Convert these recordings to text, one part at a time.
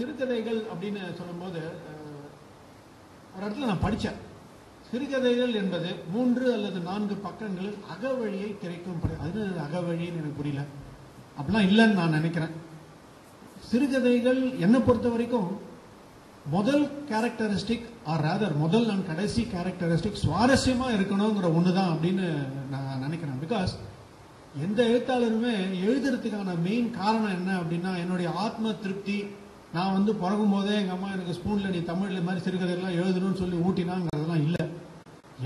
சிறுகதைகள் அப்படின்னு சொல்லும்போது ஒரு இடத்துல நான் படித்தேன். சிறுகதைகள் என்பது மூன்று அல்லது நான்கு பக்கங்களில் அகவழியை திரைக்கும் படம். அது அகவழின்னு எனக்கு புரியல. அப்படிலாம் இல்லைன்னு நான் நினைக்கிறேன். சிறுகதைகள் என்னை பொறுத்த வரைக்கும் முதல் கேரக்டரிஸ்டிக் ஆர் ரேதர் முதல் நான் கடைசி கேரக்டரிஸ்டிக் சுவாரஸ்யமாக இருக்கணுங்கிற ஒன்று தான் அப்படின்னு நான் நினைக்கிறேன். பிகாஸ் எந்த எழுத்தாளருமே எழுதுறதுக்கான மெயின் காரணம் என்ன அப்படின்னா என்னுடைய ஆத்ம திருப்தி நான் வந்து பிறகும் போதே எங்க அம்மா எனக்கு ஸ்பூன்ல நீ தமிழ்ல மாதிரி சிறுகதையெல்லாம் எழுதணும்னு சொல்லி ஊட்டினாங்கிறதெல்லாம் இல்லை.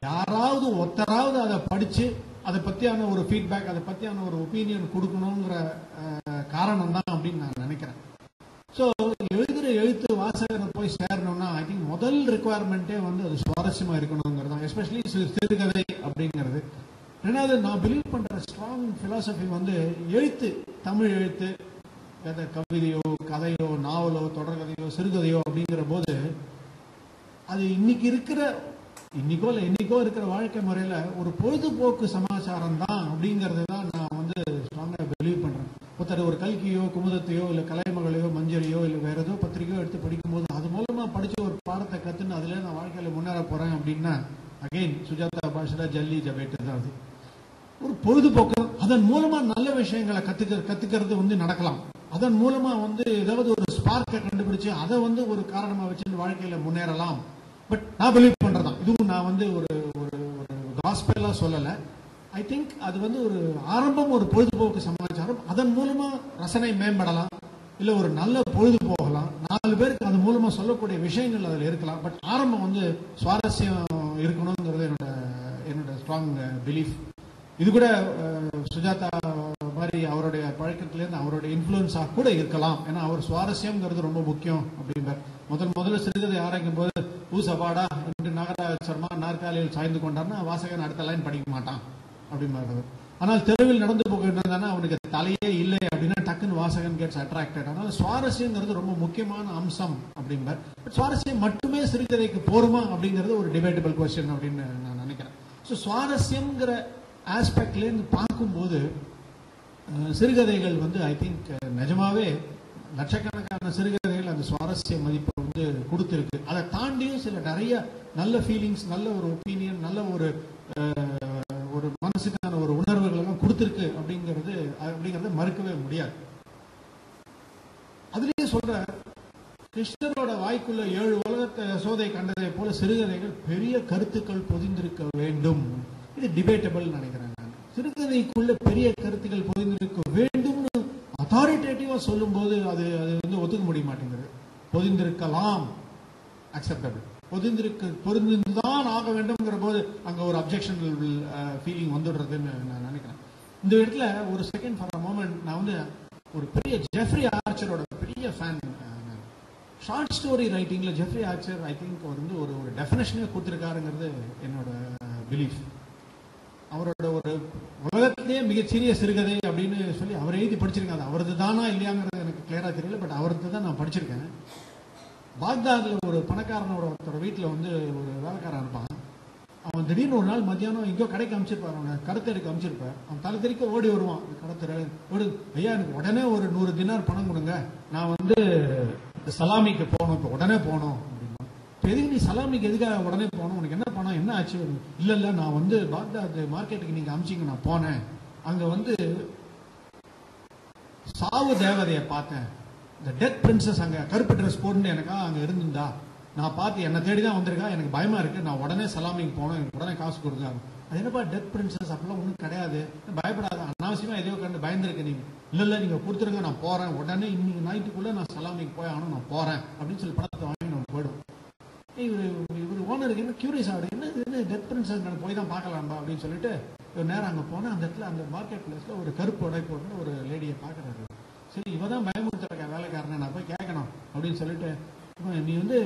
யாராவது ஒருத்தராவது அதை படிச்சு அதை பத்தியான ஒரு ஃபீட்பேக் அதை பத்தியான ஒரு ஒப்பீனியன் கொடுக்கணுங்கிற காரணம் தான் அப்படின்னு நான் நினைக்கிறேன். ஸோ எழுதுற எழுத்து வாசகரை போய் சேரணும்னா ஐ திங்க் முதல் ரெக்குவயர்மெண்ட்டே வந்து அது சுவாரஸ்யமா இருக்கணுங்கிறது தான் எஸ்பெஷலி சிறுகதை அப்படிங்கிறது. ரெண்டாவது நான் பிலீவ் பண்ற ஸ்ட்ராங் philosophy வந்து எழுத்து தமிழ் எழுத்து கதை கவிதையோ கதையோ நாவலோ தொடர்கதையோ சிறுகதையோ அப்படிங்கிற போது அது இன்னைக்கு இருக்கிற இன்னைக்கோ இல்லை இன்னைக்கோ இருக்கிற வாழ்க்கை முறையில ஒரு பொழுதுபோக்கு சமாச்சாரம் தான் அப்படிங்கிறது தான் நான் வந்து ஸ்ட்ராங்காக பிலீவ் பண்றேன். ஒருத்தர் ஒரு கல்கியோ குமுதத்தையோ இல்ல கலைமகளையோ மஞ்சளையோ இல்ல வேற ஏதோ பத்திரிகையோ எடுத்து படிக்கும்போது அது மூலமா படிச்சு ஒரு பாடத்தை கத்துன்னு அதில் நான் வாழ்க்கையில முன்னேற போறேன் அப்படின்னா அகைன் சுஜாதா பாஷா ஜல்லி ஜபேட்டு தான் அது. ஒரு பொழுதுபோக்கு அதன் மூலமா நல்ல விஷயங்களை கத்துக்க கத்துக்கிறது வந்து நடக்கலாம். அதன் மூலமா வந்து ஏதாவது ஒரு ஸ்பார்க்கை கண்டுபிடிச்சு அதை வந்து ஒரு காரணமா வச்சு வாழ்க்கையில முன்னேறலாம். பட் நான் பிலீவ் பண்றதான் இதுவும் நான் வந்து ஒரு ஒரு ஒரு சொல்லலை. ஐ திங்க் அது வந்து ஒரு ஆரம்பம் ஒரு பொழுதுபோக்கு சமாச்சாரம். அதன் மூலமா ரசனை மேம்படலாம். இல்லை ஒரு நல்ல பொழுது போகலாம். நாலு பேருக்கு அது மூலமா சொல்லக்கூடிய விஷயங்கள் அதில் இருக்கலாம். பட் ஆரம்பம் வந்து சுவாரஸ்யம் இருக்கணுங்கிறது என்னோட என்னோட ஸ்ட்ராங் பிலீஃப் இது கூட சுஜாதா மாதிரி அவருடைய பழக்கத்திலேருந்து அவருடைய இன்ஃப்ளூயன்ஸா கூட இருக்கலாம். ஏன்னா அவர் சுவாரஸ்யம்ங்கிறது ரொம்ப முக்கியம் அப்படின்றார் முதல் முதல்ல சிறுகதை ஆரம்பிக்கும் போது ஊசபாடா என்று நாகராஜ சர்மா நாற்காலியில் சாய்ந்து கொண்டார்னா வாசகன் அடுத்த லைன் படிக்க மாட்டான் அப்படின்னு ஆனால் தெருவில் நடந்து போகின்றதானா அவனுக்கு தலையே இல்லை அப்படின்னா டக்குன்னு வாசகன் கெட்ஸ் அட்ராக்டட் அதனால சுவாரஸ்யங்கிறது ரொம்ப முக்கியமான அம்சம் அப்படிம்பார். பட் சுவாரஸ்யம் மட்டுமே சிறுகதைக்கு போருமா அப்படிங்கிறது ஒரு டிபேட்டபிள் கொஸ்டின் அப்படின்னு நான் நினைக்கிறேன். ஸோ சுவாரஸ்யம்ங்கிற ஆஸ்பெக்ட்லேருந்து பார்க்கும்போது சிறுகதைகள் வந்து ஐ திங்க் நிஜமாவே லட்சக்கணக்கான சிறுகதைகள் அந்த சுவாரஸ்ய மதிப்பை வந்து கொடுத்துருக்கு. அதை தாண்டியும் சில நிறைய நல்ல ஃபீலிங்ஸ் நல்ல ஒரு ஒப்பீனியன் நல்ல ஒரு அஹ், ஒரு மனசுக்கான ஒரு உணர்வுகள் எல்லாம் கொடுத்துருக்கு அப்படிங்கிறது அப்படிங்கிறத மறுக்கவே முடியாது. அதுலேயே சொல்ற கிருஷ்ணரோட வாய்க்குள்ள ஏழு உலகத்தை சோதை கண்டதை போல சிறுகதைகள் பெரிய கருத்துக்கள் பொதிந்திருக்க வேண்டும். இது டிபேட்டபிள் நினைக்கிறேன். சிறுகதைக்குள்ள பெரிய கருத்துக்கள் பொதிந்திருக்க வேண்டும்னு அத்தாரிட்டேட்டிவா சொல்லும்போது அது அது வந்து ஒத்துக்க முடிய மாட்டேங்குது. பொதிந்திருக்கலாம். அக்செப்டபிள் பொதிந்திருக்க பொருந்திருந்துதான் ஆக வேண்டும்ங்கிற போது அங்க ஒரு அப்செக்ஷன் ஃபீலிங் uh, வந்துடுறதுன்னு நான் நினைக்கிறேன். இந்த இடத்துல ஒரு செகண்ட் ஃபார் அ மோமெண்ட் நான் வந்து ஒரு பெரிய ஜெஃப்ரி ஆர்ச்சரோட பெரிய ஃபேன் ஷார்ட் ஸ்டோரி ரைட்டிங்ல ஜெஃப்ரி ஆர்ச்சர் ஐ திங்க் வந்து ஒரு ஒரு டெஃபினேஷனே கொடுத்துருக்காருங்கிறது என்னோட uh, பிலீஃப் அவரோட ஒரு உலகத்திலேயே மிகச்சிறிய சிறுகதை அப்படின்னு சொல்லி அவர் எழுதி படிச்சிருக்காங்க அவரது தானா இல்லையாங்கிறது எனக்கு கிளியராக தெரியல பட் அவரது தான் நான் படிச்சிருக்கேன். பாக்தாதில் ஒரு பணக்காரனோட ஒருத்தர் வீட்டில் வந்து ஒரு வேலைக்காரன் இருப்பான். அவன் திடீர்னு ஒரு நாள் மத்தியானம் எங்கேயோ கடைக்கு அமைச்சிருப்பார் அவனை கருத்தெடுக்க அமைச்சிருப்பார். அவன் தலை தெறிக்க ஓடி வருவான். கடத்தர ஓடு ஐயா எனக்கு உடனே ஒரு நூறு தினார் பணம் கொடுங்க. நான் வந்து சலாமிக்கு போகணும் இப்போ உடனே போகணும். எதுக்கு நீ சலாமிக்கு எதுக்காக உடனே போகணும்? உனக்கு என்ன பணம்? என்ன ஆச்சு? இல்லை இல்லை நான் வந்து பாக்தாத் மார்க்கெட்டுக்கு நீங்கள் அமிச்சிங்க நான் போனேன். அங்கே வந்து சாவு தேவதையை பார்த்தேன். இந்த டெத் பிரின்சஸ் அங்கே கருப்பு ட்ரெஸ் போட்டு எனக்கா அங்கே இருந்திருந்தா. நான் பார்த்து என்னை தேடி தான் வந்திருக்கா? எனக்கு பயமாக இருக்குது நான் உடனே சலாமிக்கு போனேன். எனக்கு உடனே காசு கொடுங்க. அது என்னப்பா டெத் பிரின்சஸ் அப்படிலாம் ஒன்றும் கிடையாது. பயப்படாத. அனாவசியமாக எதையோ கண்டு பயந்துருக்கு நீங்க இல்லை இல்லை நீங்கள் கொடுத்துருங்க நான் போகிறேன் உடனே இன்னைக்கு நைட்டுக்குள்ளே நான் சலாமிக்கு போய் ஆனால் நான் போகிறேன் அப்படின்னு சொல்லி படத்தை வாங்கி நம்ம போயிடும் இவர் இவர் என்ன கியூரியஸ் ஆகுது என்ன என்ன டெத் பிரின்சஸ் போய் தான் பார்க்கலாம்பா அப்படின்னு சொல்லிட்டு ஒரு நேரம் அங்கே போனால் அந்த இடத்துல அந்த மார்க்கெட் பிளேஸ்ல ஒரு கருப்பு உடை போட்டு ஒரு லேடியை பார்க்குறாரு. சரி இவ தான் பயமுறுத்துறக்க வேலைக்காரனை நான் போய் கேட்கணும் அப்படின்னு சொல்லிட்டு நீ வந்து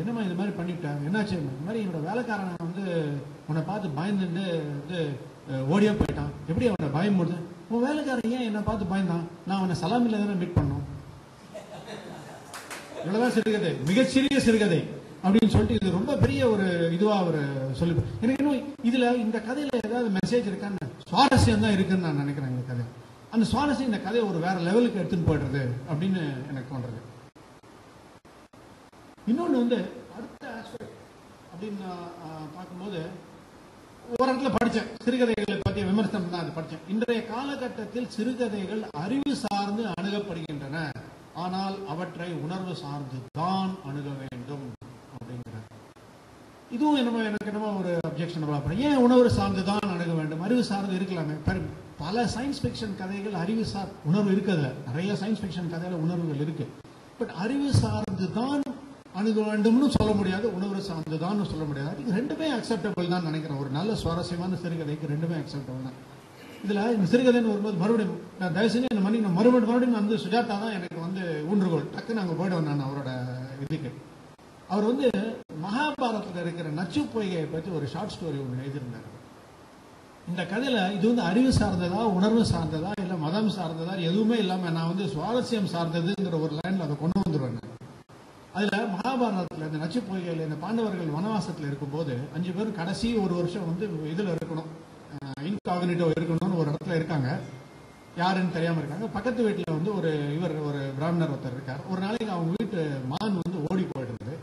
என்னம்மா இது மாதிரி பண்ணிவிட்டேன் என்னாச்சு? இந்த மாதிரி என்னோட வேலைக்காரனை வந்து உன்னை பார்த்து பயந்துட்டு வந்து ஓடியா ஓடியே போயிட்டான். எப்படி அவனை பயமுடுது உன் வேலைக்காரன் ஏன் என்னை பார்த்து பயந்தான்? நான் அவனை சலாமில தானே மீட் பண்ணோம். இவ்வளவுதான் சிறுகதை. மிகச்சிறிய சிறுகதை. அப்படின்னு சொல்லிட்டு இது ரொம்ப பெரிய ஒரு இதுவா அவர் சொல்லி எனக்கு இன்னும் இதுல இந்த கதையில ஏதாவது மெசேஜ் இருக்கான்னு சுவாரஸ்யம் தான் இருக்குன்னு நான் நினைக்கிறேன் இந்த கதை. அந்த சுவாரஸ்யம் இந்த கதையை ஒரு வேற லெவலுக்கு எடுத்துன்னு போயிடுறது அப்படின்னு எனக்கு தோன்றது. இன்னொன்று வந்து அடுத்த ஆஸ்பெக்ட் அப்படின்னு பார்க்கும்போது ஒரு இடத்துல படித்தேன் சிறுகதைகளை பற்றிய விமர்சனம் தான் அது படித்தேன் இன்றைய காலகட்டத்தில் சிறுகதைகள் அறிவு சார்ந்து அணுகப்படுகின்றன. ஆனால் அவற்றை உணர்வு சார்ந்து தான் அணுக வேண்டும். இதுவும் என்னமோ எனக்கு என்னமோ ஒரு அப்ஜெக்ஷன் பார்ப்பேன் ஏன் உணவு சார்ந்து தான் அணுக வேண்டும்? அறிவு சார்ந்து இருக்கலாமே. பாரு, பல சயின்ஸ் ஃபிக்ஷன் கதைகள் அறிவு சார் உணர்வு இருக்குது நிறைய சயின்ஸ் ஃபிக்ஷன் கதையில உணர்வுகள் இருக்கு. பட் அறிவு சார்ந்து தான் அணுக வேண்டும்னு சொல்ல முடியாது. உணவு சார்ந்து தான் சொல்ல முடியாது. இது ரெண்டுமே அக்செப்டபிள் தான் நினைக்கிறேன். ஒரு நல்ல சுவாரஸ்யமான சிறுகதைக்கு ரெண்டுமே அக்செப்டபிள் தான். இதுல இந்த சிறுகதைன்னு வரும்போது மறுபடியும் நான் தயவு செஞ்சு இந்த மணி நான் மறுபடியும் மறுபடியும் நான் வந்து சுஜாதா தான் எனக்கு வந்து ஊன்றுகோல் டக்குன்னு அங்கே போயிடுவேன் நான் அவரோட இதுக்கு. அவர் வந்து மகாபாரதத்தில் இருக்கிற நச்சு பொய்கையை பற்றி ஒரு ஷார்ட் ஸ்டோரி ஒன்று எழுதியிருந்தார். இந்த கதையில் இது வந்து அறிவு சார்ந்ததா உணர்வு சார்ந்ததா இல்லை மதம் சார்ந்ததா எதுவுமே இல்லாமல் நான் வந்து சுவாரஸ்யம் சார்ந்ததுங்கிற ஒரு லைனில் அதை கொண்டு வந்துடுவேன் அதில் மகாபாரதத்தில் இந்த நச்சு பொய்கையில் இந்த பாண்டவர்கள் வனவாசத்தில் இருக்கும்போது அஞ்சு பேரும் கடைசி ஒரு வருஷம் வந்து இதில் இருக்கணும். இன்காகினிட்டோ இருக்கணும்னு ஒரு இடத்துல இருக்காங்க. யாருன்னு தெரியாமல் இருக்காங்க. பக்கத்து வீட்டில் வந்து ஒரு இவர் ஒரு பிராமணர் ஒருத்தர் இருக்கார். ஒரு நாளைக்கு அவங்க வீட்டு மான் வந்து ஓடி போயிடுறது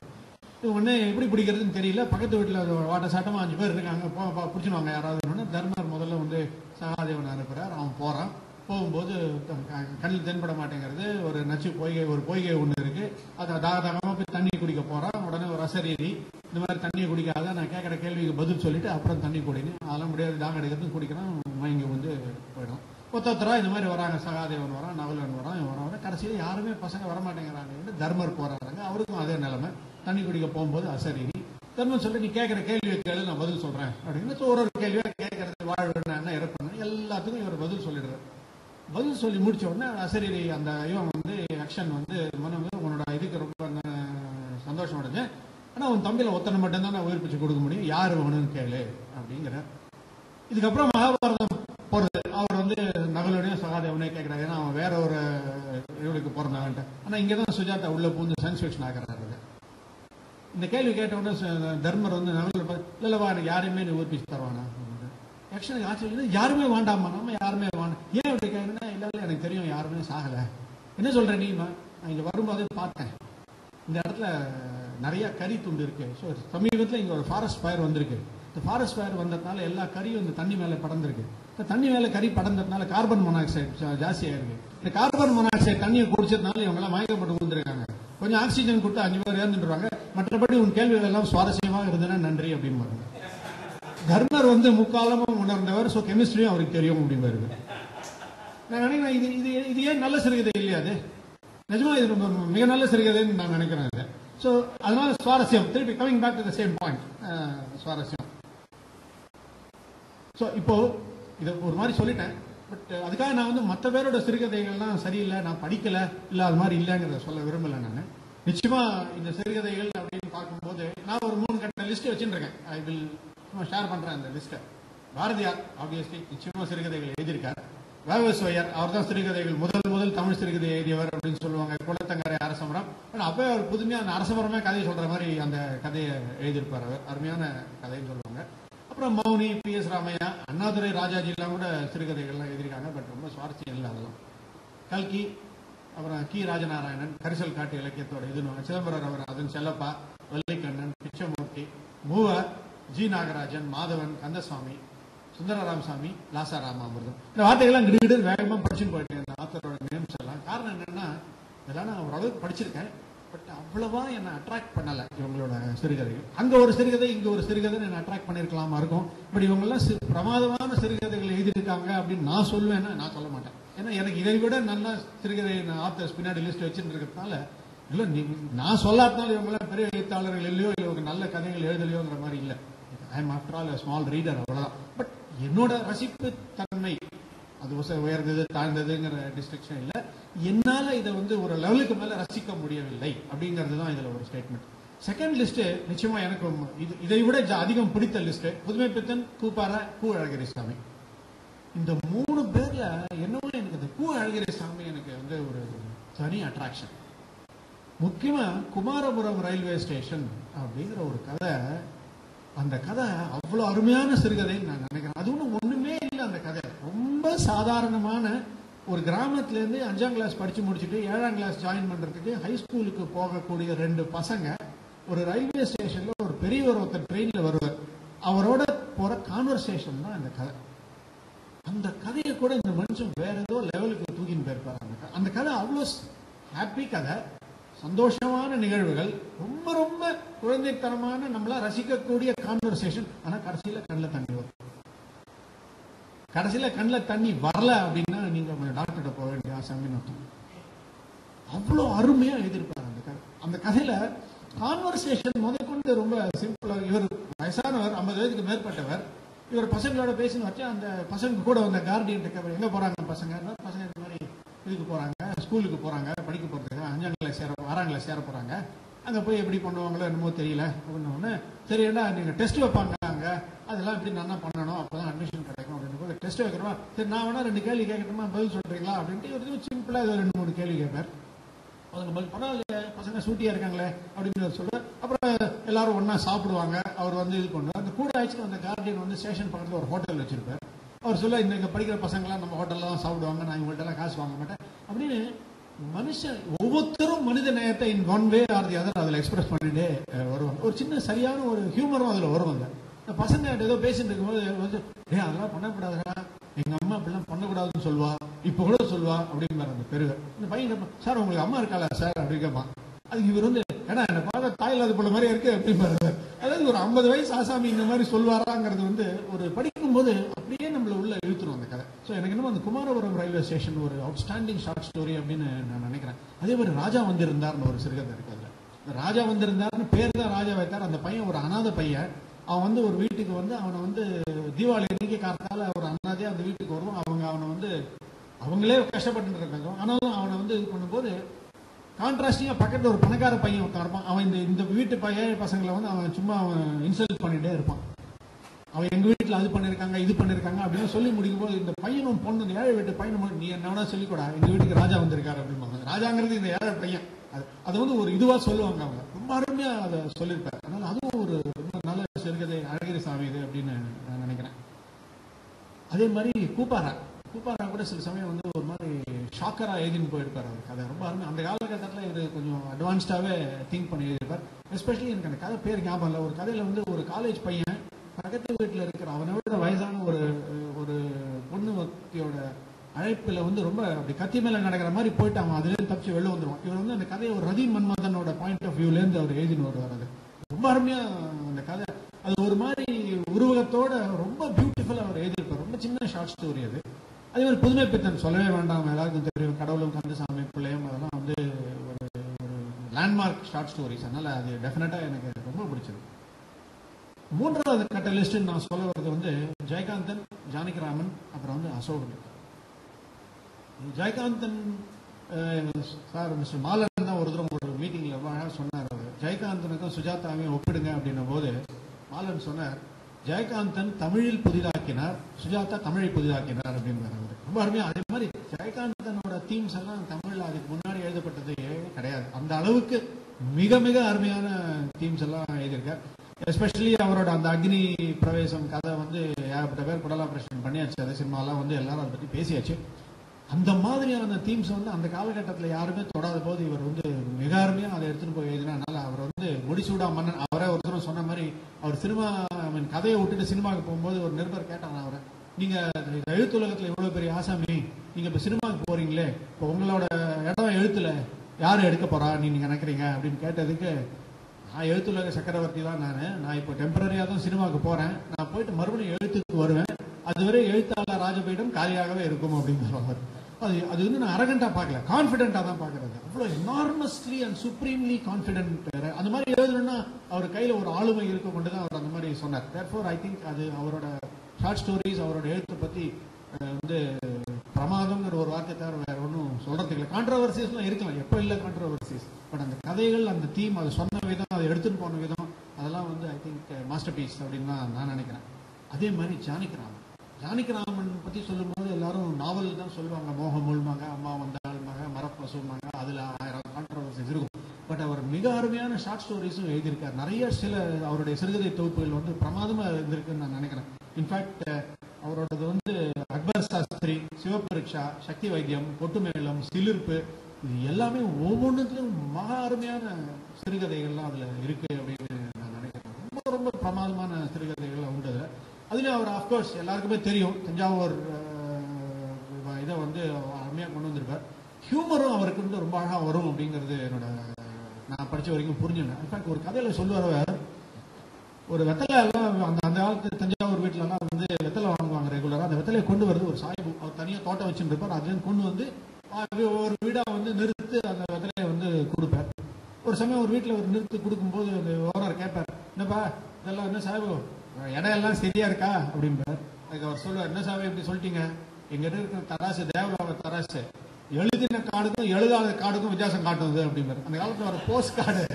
உடனே எப்படி பிடிக்கிறதுன்னு தெரியல. பக்கத்து வீட்டில் வாட்ட சாட்டமா அஞ்சு பேர் இருக்காங்க. பிடிச்சிடுவாங்க யாராவது தர்மர் முதல்ல வந்து சகாதேவன் அனுப்புகிறார் அவன் போகிறான் போகும்போது க- கண்ணில் தென்பட மாட்டேங்கிறது. ஒரு நச்சு பொய்கை ஒரு பொய்கை ஒன்று இருக்கு. அதை தாக போய் தண்ணி குடிக்க போகிறான் உடனே ஒரு அசரீரி இந்த மாதிரி தண்ணியை குடிக்காத. நான் கேட்குற கேள்விக்கு பதில் சொல்லிட்டு அப்புறம் தண்ணி குடின்னு. அதெல்லாம் முடியாது. தாகம் எடுக்கிறது குடிக்கிறான். மயங்கி வந்து போயிடும். ஒத்தொத்தரா இந்த மாதிரி வராங்க. சகாதேவன் வரான் நவலன் வரான் இவன் வரான். கடைசியில் யாருமே பசங்க வரமாட்டேங்கிறாங்க. தர்மர் போறாங்க அவருக்கும் அதே நிலைமை. தண்ணி குடிக்க போகும்போது அசரீரி தர்மம் சொல்லி நீ கேட்குற கேள்வியை கேள்வி நான் பதில் சொல்றேன். அப்படின்னு ஒரு ஒரு கேள்வியா கேட்கறது வாழ்வு என்ன இறப்பேன் எல்லாத்துக்கும் இவர் பதில் சொல்லிடுறாரு. பதில் சொல்லி முடிச்ச உடனே அசரீரி அந்த இவன் வந்து அக்ஷன் வந்து மனம் வந்து உன்னோட இதுக்கு ரொம்ப சந்தோஷம் அடைஞ்சேன் ஆனா உன் தம்பியில ஒத்தனை மட்டும்தான் நான் உயிர் பிச்சு கொடுக்க முடியும் யார் வேணும்னு கேளு. அப்படிங்கிற இதுக்கப்புறம் மகாபாரதம் போறது. அவர் வந்து நகலோடையும் சகாதேவனே கேட்கிறாரு. ஏன்னா அவன் வேற ஒரு இவளுக்கு பிறந்தவன்ட்டு ஆனா இங்கதான் சுஜாதா உள்ள பூந்து சயின்ஸ் ஃபிக்ஷன் ஆகிறாரு இந்த கேள்வி கேட்ட உடனே தர்மர் வந்து நகலில் இல்லைல்லவா எனக்கு யாரையுமே நீ ஊர்பிச்சு தருவானா? ஆக்சுவலி ஆச்சரியம் யாருமே வேண்டாமா நம்ம யாருமே வேண்டாம் ஏன் இப்படி கேட்கணும்னா இல்லை இல்ல எனக்கு தெரியும். யாருமே சாகல. என்ன சொல்ற நீ நான் இங்கே வரும்போது பார்த்தேன். இந்த இடத்துல நிறைய கறி துண்டு இருக்கு. ஸோ சமீபத்தில் இங்கே ஒரு ஃபாரஸ்ட் ஃபயர் வந்திருக்கு. இந்த ஃபாரஸ்ட் ஃபயர் வந்ததுனால எல்லா கறியும் இந்த தண்ணி மேலே படர்ந்திருக்கு. இந்த தண்ணி மேலே கறி படர்ந்ததுனால கார்பன் மொனாக்சைடு ஜாஸ்தியாக இருக்குது இந்த கார்பன் மொனாக்சைடு தண்ணியை குடிச்சதுனால இவங்களாம் மயக்கப்பட்டு வந்திருக்காங்க கொஞ்சம் ஆக்சிஜன் கொடுத்து அஞ்சு பேர் ஏந்துருவாங்க மற்றபடி உன் கேள்விகள் எல்லாம் சுவாரஸ்யமாக இருந்ததுன்னா நன்றி அப்படின்னு தர்மர் வந்து முக்காலமும் உணர்ந்தவர் ஸோ கெமிஸ்ட்ரியும் அவருக்கு தெரியும் அப்படிம்பாரு நான் நினைக்கிறேன் இது இது இது ஏன் நல்ல சிறுகதை இல்லையா அது? நிஜமா இது ரொம்ப மிக நல்ல சிறுகதைன்னு நான் நினைக்கிறேன் இது ஸோ அதனால சுவாரஸ்யம். திருப்பி coming back to the same point சுவாரஸ்யம். ஸோ இப்போ இதை ஒரு மாதிரி சொல்லிட்டேன். பட் uh, அதுக்காக நான் வந்து மற்ற பேரோட சிறுகதைகள்லாம் சரியில்லை நான் படிக்கல இல்லை அது மாதிரி இல்லைங்கிறத சொல்ல விரும்பல நான். நிச்சயமா இந்த சிறுகதைகள் அப்படின்னு பார்க்கும்போது நான் ஒரு மூணு கட்ட லிஸ்ட் வச்சுருக்கேன் ஐ வில் சும்மா ஷேர் பண்றேன் அந்த லிஸ்ட்டை பாரதியார் ஆப்வியஸ்லி நிச்சயமா சிறுகதைகள் எழுதியிருக்கார். வேவசோயர் அவர் தான் சிறுகதைகள் முதல் முதல் தமிழ் சிறுகதை எழுதியவர் அப்படின்னு சொல்லுவாங்க குளத்தங்கரை அரசமரம் ஆனால் அப்போ அவர் புதுமையாக அந்த அரசமரமே கதையை சொல்ற மாதிரி அந்த கதையை எழுதியிருப்பார் அவர். அருமையான கதைன்னு சொல்லுவாங்க. அப்புறம் மௌனி பி. எஸ். ராமையா அண்ணாதுரை ராஜாஜி எல்லாம் கூட சிறுகதைகள்லாம் எழுதியிருக்காங்க பட் ரொம்ப சுவாரஸ்யம் இல்லை அதெல்லாம். கல்கி அப்புறம் கி. ராஜநாராயணன் கரிசல் காட்டு இலக்கியத்தோட இதுன்னு சிதம்பரம் அவர் அதன் செல்லப்பா வள்ளிக்கண்ணன் பிச்சமூர்த்தி மூவர் ஜி. நாகராஜன் மாதவன் கந்தசுவாமி சுந்தரராமசாமி லாசா ராமாமிர்தம் இந்த வார்த்தைகள்லாம் கிடுகிடு வேகமாக படிச்சுன்னு போயிட்டேன் இந்த ஆத்தரோட நேம்ஸ் எல்லாம். காரணம் என்னன்னா இதெல்லாம் நான் ஓரளவுக்கு படிச்சிருக்கேன். பட் அவ்வளவா என்னை அட்ராக்ட் பண்ணல இவங்களோட சிறுகதைகள். அங்க ஒரு சிறுகதை இங்க ஒரு சிறுகதை என்ன அட்ராக்ட் பண்ணிருக்கலாமா இருக்கும். பட் இவங்க எல்லாம் பிரமாதமான சிறுகதைகள் எழுதியிருக்காங்க அப்படின்னு நான் சொல்லுவேன்னா நான் சொல்ல மாட்டேன். ஏன்னா எனக்கு இதை விட நல்ல சிறுகதை ஆத்தர்ஸ் பின்னாடி லிஸ்ட் வச்சுட்டு இருக்கிறதுனால இல்ல நீ நான் சொல்லாதனால இவங்க எல்லாம் பெரிய எழுத்தாளர்கள் இல்லையோ இல்லை இவங்க நல்ல கதைகள் எழுதலையோங்கிற மாதிரி இல்லை. I am after all small reader அவ்வளவுதான். பட் என்னோட ரசிப்பு தன்மை அது உயர்ந்தது தாழ்ந்ததுங்கிற டிஸ்ட்ரிக்ஷன் இல்லை. என்னால இதை வந்து ஒரு லெவலுக்கு மேல ரசிக்க முடியவில்லை அப்படிங்கிறது தான் இதில் ஒரு ஸ்டேட்மெண்ட் செகண்ட் லிஸ்ட்டு நிச்சயமா எனக்கு ரொம்ப- இது இதை விட அதிகம் பிடித்த லிஸ்ட்டு புதுமை பித்தன் கூப்பார கூ அழகிரி சாமி இந்த மூணு பேர்ல என்னவோ எனக்கு இந்த கூ அழகிரி சாமி எனக்கு வந்து ஒரு தனி அட்ராக்ஷன் முக்கியமா குமாரபுரம் ரயில்வே ஸ்டேஷன் அப்படிங்கிற ஒரு கதை அந்த கதை அவ்வளவு அருமையான சிறுகதைன்னு நான் நினைக்கிறேன். அது ஒன்றும் ஒண்ணுமே அந்த கதை. ரொம்ப சாதாரணமான ஒரு கிராமத்துல இருந்து அஞ்சாம் கிளாஸ் படிச்சு முடிச்சுட்டு ஏழாம் கிளாஸ் ஜாயின் பண்றதுக்கு ஹை ஸ்கூலுக்கு போகக்கூடிய ரெண்டு பசங்க ஒரு ரயில்வே ஸ்டேஷனில் ஒரு பெரியவர் ஒருத்தர் ட்ரெயின்ல வருவார். அவரோட போகிற கான்வர்சேஷன் தான் அந்த கதை. அந்த கதையை கூட இந்த மனுஷன் வேற ஏதோ லெவலுக்கு தூக்கின்னு போயிருப்பாரு அந்த கதை. அந்த கதை அவ்வளோ ஹாப்பி கதை. சந்தோஷமான நிகழ்வுகள். ரொம்ப ரொம்ப குழந்தைத்தனமான நம்மளா ரசிக்கக்கூடிய கான்வர்சேஷன் ஆனால் கடைசியில கண்ணில் தண்ணி வரும். கடைசியில் கண்ணில் தண்ணி வரல அப்படின்னா நீங்கள் கொஞ்சம் டாக்டர்கிட்ட போக வேண்டிய ஆசாமின்னு அர்த்தம் அவ்வளோ அருமையாக எதிர்ப்பார் அந்த கதை. அந்த கதையில் கான்வர்சேஷன் முதற்கொண்டு ரொம்ப சிம்பிளாக இவர் வயசானவர் ஐம்பது வயதுக்கு மேற்பட்டவர். இவர் பசங்களோட பேசின்னு வச்சு அந்த பசங்க கூட வந்த கார்டியன் எங்கே போகிறாங்க பசங்க? பசங்க இந்த மாதிரி இதுக்கு போகிறாங்க ஸ்கூலுக்கு போகிறாங்க படிக்க போகிறதுக்கு அஞ்சாம் கிளாஸ் சேர ஆறாம் கிளாஸ் சேர போகிறாங்க அங்கே போய் எப்படி பண்ணுவாங்களோ என்னமோ தெரியல அப்படின்னு சரி என்ன நீங்கள் டெஸ்ட் வைப்பாங்க அங்கே. அதெல்லாம் எப்படி நல்லா பண்ணணும்? அப்பதான் அட்மிஷன் கிடைக்கும் டெஸ்ட் வைக்கிறோமா சரி நான் வேணா ரெண்டு கேள்வி கேட்கட்டுமா பதில் சொல்றீங்களா? அப்படின்ட்டு ஒரு சிம்பிளாக ஏதோ ரெண்டு மூணு கேள்வி கேட்பார் அதுக்கு பதில் பரவாயில்ல பசங்க சூட்டியா இருக்காங்களே அப்படின்னு அவர் சொல்ல அப்புறம் எல்லாரும் ஒன்னா சாப்பிடுவாங்க. அவர் வந்து இது பண்ணுவார். அந்த கூட ஆச்சு அந்த கார்டியன் வந்து ஸ்டேஷன் பக்கத்துல ஒரு ஹோட்டல் வச்சிருப்பார். அவர் சொல்ல இன்னைக்கு படிக்கிற பசங்களாம் நம்ம ஹோட்டல்ல தான் சாப்பிடுவாங்க. நான் இவங்கள்ட்டலாம் காசு வாங்க மாட்டேன். அப்படின்னு மனுஷன் ஒவ்வொருத்தரும் மனித நேயத்தை in one way or the other அதுல எக்ஸ்பிரஸ் பண்ணிட்டே வருவாங்க. ஒரு சின்ன சரியான ஒரு ஹியூமரும் அதுல வருவாங்க. இந்த பசங்க ஏதோ பேசிட்டு இருக்கும்போது வந்து ஏ அதெல்லாம் பண்ணக்கூடாதுடா. எங்க அம்மா அப்படிலாம் பண்ணக்கூடாதுன்னு சொல்லுவா. இப்ப கூட சொல்லுவா. அப்படின்னு அந்த பெருக. இந்த பையன் சார் உங்களுக்கு அம்மா இருக்காளா சார்? அப்படின்னு கேட்பான் அதுக்கு இவர் வந்து ஏன்னா என்ன பார்க்க தாய் இல்லாத போல மாதிரி இருக்கு? அப்படின்னு அதாவது ஒரு ஐம்பது வயசு ஆசாமி இந்த மாதிரி சொல்வாராங்கிறது வந்து ஒரு படிக்கும்போது அப்படியே நம்மள உள்ள இழுத்துரும் அந்த கதை. ஸோ எனக்கு என்னமோ அந்த குமாரபுரம் ரயில்வே ஸ்டேஷன் ஒரு அவுட்ஸ்டாண்டிங் ஷார்ட் ஸ்டோரி அப்படின்னு நான் நினைக்கிறேன். அதே மாதிரி ராஜா வந்திருந்தார்னு ஒரு சிறுகதை இருக்கு அதுல. ராஜா வந்திருந்தார்னு பேர் தான் ராஜா வைத்தார். அந்த பையன் ஒரு அனாதை பையன். அவன் வந்து ஒரு வீட்டுக்கு வந்து அவனை வந்து தீபாவளி அன்னைக்கு காத்தால ஒரு அண்ணாதே அந்த வீட்டுக்கு வருவான். அவங்க அவனை வந்து அவங்களே கஷ்டப்பட்டு இருக்காங்க. ஆனாலும் அவனை வந்து இது பண்ணும்போது கான்ட்ராஸ்டிங்காக பக்கத்தில் ஒரு பணக்கார பையன் ஒருத்தன் அவன் இந்த இந்த வீட்டு பையன் பசங்களை வந்து அவன் சும்மா அவன் இன்சல்ட் பண்ணிகிட்டே இருப்பான். அவன் எங்கள் வீட்டில் அது பண்ணியிருக்காங்க இது பண்ணியிருக்காங்க அப்படின்னு சொல்லி முடிக்கும் போது இந்த பையனும் பொண்ணு இந்த ஏழை வீட்டு பையனும் நீ என்ன வேணா சொல்லிக்கூடா எங்கள் வீட்டுக்கு ராஜா வந்திருக்காரு அப்படிம்பாங்க. ராஜாங்கிறது இந்த ஏழை பையன். அது அது வந்து ஒரு இதுவாக சொல்லுவாங்க அவங்க. ரொம்ப அருமையாக அதை சொல்லியிருப்பாரு. அதனால அதுவும் ஒரு ரொம்ப நல்ல சிறுகதை அழகிரி சாமி இது அப்படின்னு நான் நினைக்கிறேன் அதே மாதிரி கூப்பாரா. கூப்பாரா கூட சில சமயம் வந்து ஒரு மாதிரி ஷாக்கராக எழுதின்னு போயிருப்பார் அவர். கதை ரொம்ப அருமை. அந்த காலகட்டத்தில் இவர் கொஞ்சம் அட்வான்ஸ்டாகவே திங்க் பண்ணி எழுதியிருப்பார் எஸ்பெஷலி எனக்கு அந்த கதை பேர் ஞாபகம் இல்லை. ஒரு கதையில் வந்து ஒரு காலேஜ் பையன் பக்கத்து வீட்டில் இருக்கிற அவனை விட வயதான ஒரு ஒரு பொண்ணு ஒருத்தியோட அழைப்பில் வந்து ரொம்ப அப்படி கத்தி மேலே நடக்கிற மாதிரி போயிட்டு அவன் தப்பிச்சு வெளில வந்துடுவான் இவர் வந்து அந்த கதையை ஒரு ரதி மன்மதனோட பாயிண்ட் ஆஃப் வியூலேருந்து அவர் எழுதின்னு வருவார் அது. ரொம்ப அருமையாக அந்த கதை. அது ஒரு மாதிரி உருவகத்தோட ரொம்ப பியூட்டிஃபுல்லாக அவர் எழுதி சின்ன ஷார்ட் ஸ்டோரி அது. அதே மாதிரி புதுமை பித்தன் சொல்லவே வேண்டாம். எல்லாருக்கும் தெரியும். கடவுளும் கந்தசாமி பிள்ளையும் அதெல்லாம் வந்து ஒரு ஒரு லேண்ட்மார்க் ஷார்ட் ஸ்டோரிஸ் அதனால அது டெஃபினட்டாக எனக்கு ரொம்ப பிடிச்சது. மூன்றாவது கட்ட லிஸ்ட்டுன்னு நான் சொல்ல வர்றது வந்து ஜெயகாந்தன் ஜானகிராமன் அப்புறம் வந்து அசோகன். ஜெயகாந்தன் சார் மிஸ்டர் மாலன் தான் ஒரு தூரம் ஒரு மீட்டிங்கில் ரொம்ப சொன்னார் அவர். ஜெயகாந்தனுக்கும் சுஜாதாவையும் ஒப்பிடுங்க அப்படின்னும் போது மாலன் சொன்னார் ஜெயகாந்தன் தமிழில் புதிதாக்கினார் சுஜாதா தமிழை புதிதாக்கினார் அப்படின்னு அவர். ரொம்ப அருமையா அதே மாதிரி ஜெயகாந்தனோட தீம்ஸ் எல்லாம் தமிழ்ல அதுக்கு முன்னாடி எழுதப்பட்டதே கிடையாது. அந்த அளவுக்கு மிக மிக அருமையான தீம்ஸ் எல்லாம் எழுதியிருக்கார். எஸ்பெஷலி அவரோட அந்த அக்னி பிரவேசம் கதை வந்து ஏகப்பட்ட பேர் குடலாபரேஷன் பண்ணியாச்சு. அதே சினிமாலாம் வந்து எல்லாரும் அதை பற்றி பேசியாச்சு. அந்த மாதிரியான தீம்ஸ் வந்து அந்த காலகட்டத்தில் யாருமே தொடாத போது இவர் வந்து மிக அருமையாக அதை எடுத்துகிட்டு போய் எழுதினால அவர் வந்து முடிசூடா மன்னன். அவரே ஒருத்தரும் சொன்ன மாதிரி அவர் சினிமா கதையை விட்டுட்டு சினிமாவுக்கு போகும்போது ஒரு நிருபர் கேட்டாங்க அவரை. நீங்க எழுத்துலகத்தில் இவ்வளோ பெரிய ஆசாமி. நீங்க இப்போ சினிமாவுக்கு போறீங்களே. இப்போ உங்களோட இடம் எழுத்துல. யார் எடுக்க போறா? நீங்க நினைக்கிறீங்க? அப்படின்னு கேட்டதுக்கு நான் எழுத்துலக சக்கரவர்த்தி தான் நான். நான் இப்போ டெம்பரரியாக தான் சினிமாவுக்கு போகிறேன் நான் போயிட்டு மறுபடியும் எழுத்துக்கு வருவேன். அதுவரை எழுத்தாளர் ராஜபீடம் காலியாகவே இருக்கும் அப்படின்னு சொல்லுவார் அது அது வந்து நான் அரகண்டா பார்க்கல. கான்பிடென்டா தான் பார்க்கறது. அவ்வளவு எனார்மஸ்லி அண்ட் சுப்ரீம்லி கான்பிடென்ட் அந்த மாதிரி எழுதணும்னா அவர் கையில ஒரு ஆளுமை இருக்க கொண்டு தான் அவர் அந்த மாதிரி சொன்னார். தேர்ஃபோர் ஐ திங்க் அது அவரோட ஷார்ட் ஸ்டோரிஸ் அவரோட எழுத்தை பத்தி வந்து பிரமாதம்ங்கிற ஒரு வார்த்தை தவிர வேற ஒன்றும் சொல்றதுக்கு இல்லை. கான்ட்ரவர்சிஸ்லாம் இருக்கலாம். எப்போ இல்லை கான்ட்ரவர்சிஸ் பட் அந்த கதைகள் அந்த தீம் அது சொன்ன விதம் அதை எடுத்துட்டு போன விதம் அதெல்லாம் வந்து ஐ திங்க் மாஸ்டர் பீஸ் அப்படின்னு தான் நான் நினைக்கிறேன். அதே மாதிரி ஜானிக்கிறான் ஜானகிராமன் பத்தி சொல்லும்போது எல்லாரும் நாவல் தான் சொல்லுவாங்க. மோகம் மக அம்மா வந்தாள் மக மரப்பசு மக அதுல ஆயிரம் கான்ட்ரவர்சிஸ் இருக்கும். பட் அவர் மிக அருமையான ஷார்ட் ஸ்டோரிஸும் எழுதியிருக்கார். நிறைய சில அவருடைய சிறுகதை தொகுப்புகள் வந்து பிரமாதமா இருந்திருக்குன்னு நான் நினைக்கிறேன். இன்ஃபேக்ட் அவரோடது வந்து அக்பர் சாஸ்திரி சிவபரீட்சா சக்தி வைத்தியம் பொட்டுமேளம் சிலிர்ப்பு இது எல்லாமே ஒவ்வொன்றுத்திலும் மகா அருமையான சிறுகதைகள்லாம் அதுல இருக்கு அப்படின்னு நான் நினைக்கிறேன். ரொம்ப ரொம்ப பிரமாதமான சிறுகதை. அதில் அவர் அஃப்கோர்ஸ் எல்லாருக்குமே தெரியும். தஞ்சாவூர் இதை வந்து அருமையாக கொண்டு வந்திருப்பார். ஹியூமரும் அவருக்கு வந்து ரொம்ப அழகாக வரும் அப்படிங்கிறது என்னோட நான் படித்த வரைக்கும் புரிஞ்சுனேன் இன்ஃபேக்ட் ஒரு கதையில் சொல்லுவார் ஒரு வெத்தலை எல்லாம் அந்த அந்த காலத்து தஞ்சாவூர் வீட்டிலலாம் வந்து வெத்தலை வாங்குவாங்க ரெகுலராக அந்த வெத்தலையை கொண்டு வருது ஒரு சாய்பு அவர் தனியாக தோட்டம் வச்சுட்டு இருப்பார். அதுலேருந்து கொண்டு வந்து ஒரு வீடாக வந்து நிறுத்து அந்த வெத்தலையை வந்து கொடுப்பார். ஒரு சமயம் ஒரு வீட்டில் ஒரு நிறுத்து கொடுக்கும்போது அந்த ஓனர் கேட்பார் என்னப்பா இதெல்லாம் என்ன சாய்பு இடம் எல்லாம் சரியா இருக்கா அப்படின்பார் அதுக்கு அவர் சொல்லுவார் என்ன சாமி இப்படி சொல்லிட்டீங்க? எங்க இருக்கிற தராசு தேவலோக தராசு. எழுதின காடுக்கும் எழுதாத காடுக்கும் வித்தியாசம் காட்டுது அப்படிம்பார். அந்த காலத்தில் ஒரு போஸ்ட் கார்டு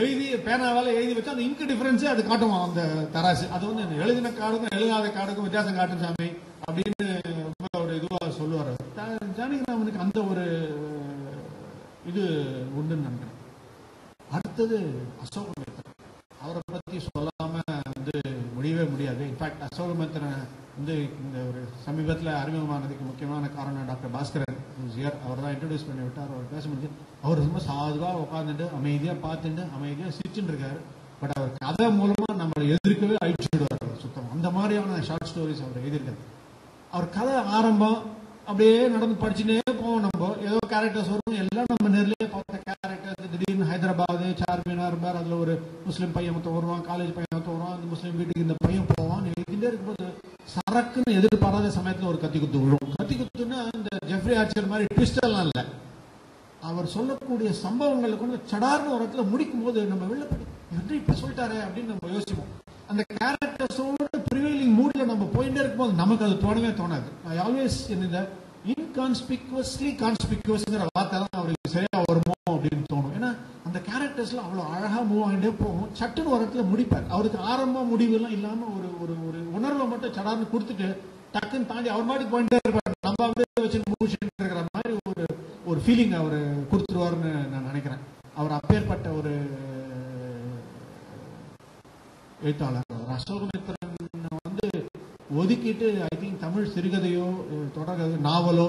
எழுதி பேனாவால் எழுதி வச்சா அந்த இங்கு டிஃபரன்ஸே அது காட்டுமா அந்த தராசு? அது வந்து எழுதின காடுக்கும் எழுதாத காடுக்கும் வித்தியாசம் காட்டும் சாமி அப்படின்னு ரொம்ப ஒரு இதுவாக சொல்லுவார். ஜானகிராமனுக்கு அந்த ஒரு இது உண்டுன்னு நினைக்கிறேன். அடுத்தது அசோகமித்திரன் அவரை பத்தி சொல்லாம வந்து முடியவே முடியாது. இன்ஃபேக்ட் அசோகமித்திரன் வந்து இந்த ஒரு சமீபத்தில் அறிமுகமானதுக்கு முக்கியமான காரணம் டாக்டர் பாஸ்கரன் இயர் அவர் தான் இன்ட்ரடியூஸ் பண்ணி விட்டார் அவர் பேச முடிஞ்சு அவர் ரொம்ப சாதுவாக உட்காந்துட்டு அமைதியா பார்த்துட்டு அமைதியா சிரிச்சுட்டு இருக்காரு. பட் அவர் கதை மூலமா நம்மளை எதிர்க்கவே அழிச்சுடுவார் அவர் சுத்தம். அந்த மாதிரியான ஷார்ட் ஸ்டோரிஸ் அவர் எழுதியிருக்காரு. அவர் கதை ஆரம்பம் அப்படியே நடந்து படிச்சுட்டே போவோம் நம்ம. ஏதோ கேரக்டர்ஸ் வரும் எல்லாம் நம்ம நேர்லயே பார்த்த கேரக்டர்ஸ் திடீர்னு ஹைதராபாத் சார்மினார் பார் அதுல ஒரு முஸ்லீம் பையன் மொத்தம் வருவான் காலேஜ் பையன் மொத்தம் வருவான் அந்த முஸ்லீம் வீட்டுக்கு இந்த பையன் போவான் எழுதிட்டே இருக்கும்போது சரக்குன்னு எதிர்பாராத சமயத்துல ஒரு கத்தி குத்து விழும். கத்தி குத்துன்னா இந்த ஜெஃப்ரி ஆச்சர் மாதிரி ட்விஸ்டெல்லாம் எல்லாம் இல்ல. அவர் சொல்லக்கூடிய சம்பவங்களை கொண்டு சடார்னு ஒரு இடத்துல முடிக்கும் போது நம்ம வெளில படி இப்ப சொல்லிட்டாரே? அப்படின்னு நம்ம யோசிப்போம். அந்த கேரக்டர்ஸோட ப்ரிவைலிங் மூடில் நம்ம போயிட்டே இருக்கும்போது நமக்கு அது தோணவே தோணாது. ஐ ஆல்வேஸ் இந்த இன்கான்ஸ்பிக்வஸ்லி கான்ஸ்பிக்வஸ்ங்கிற வார்த்தை தான் அவருக்கு சரியா வருமோ அப்படின்னு தோணும். ஏன்னா அந்த கேரக்டர்ஸ்ல அவ்வளவு அழகா மூவ் ஆகிட்டே போகும். சட்டுன்னு ஒரு இடத்துல முடிப்பார். அவருக்கு ஆரம்ப முடிவு எல்லாம் இல்லாம ஒரு ஒரு ஒரு உணர்வை மட்டும் சடார்னு கொடுத்துட்டு டக்குன்னு தாண்டி அவர் மாதிரி போயிட்டே இருப்பார். நம்ம அப்படியே வச்சு முடிச்சுட்டு இருக்கிற மாதிரி ஒரு ஒரு ஃபீலிங் அவர் கொடுத்துருவாருன்னு நான் நினைக்கிறேன். அவர் அப்பேற்பட்ட ஒரு எழுத்தாளர். அவர் வந்து ஒதுக்கிட்டு ஐ தமிழ் சிறுகதையோ தொடர் தொடர்கதை நாவலோ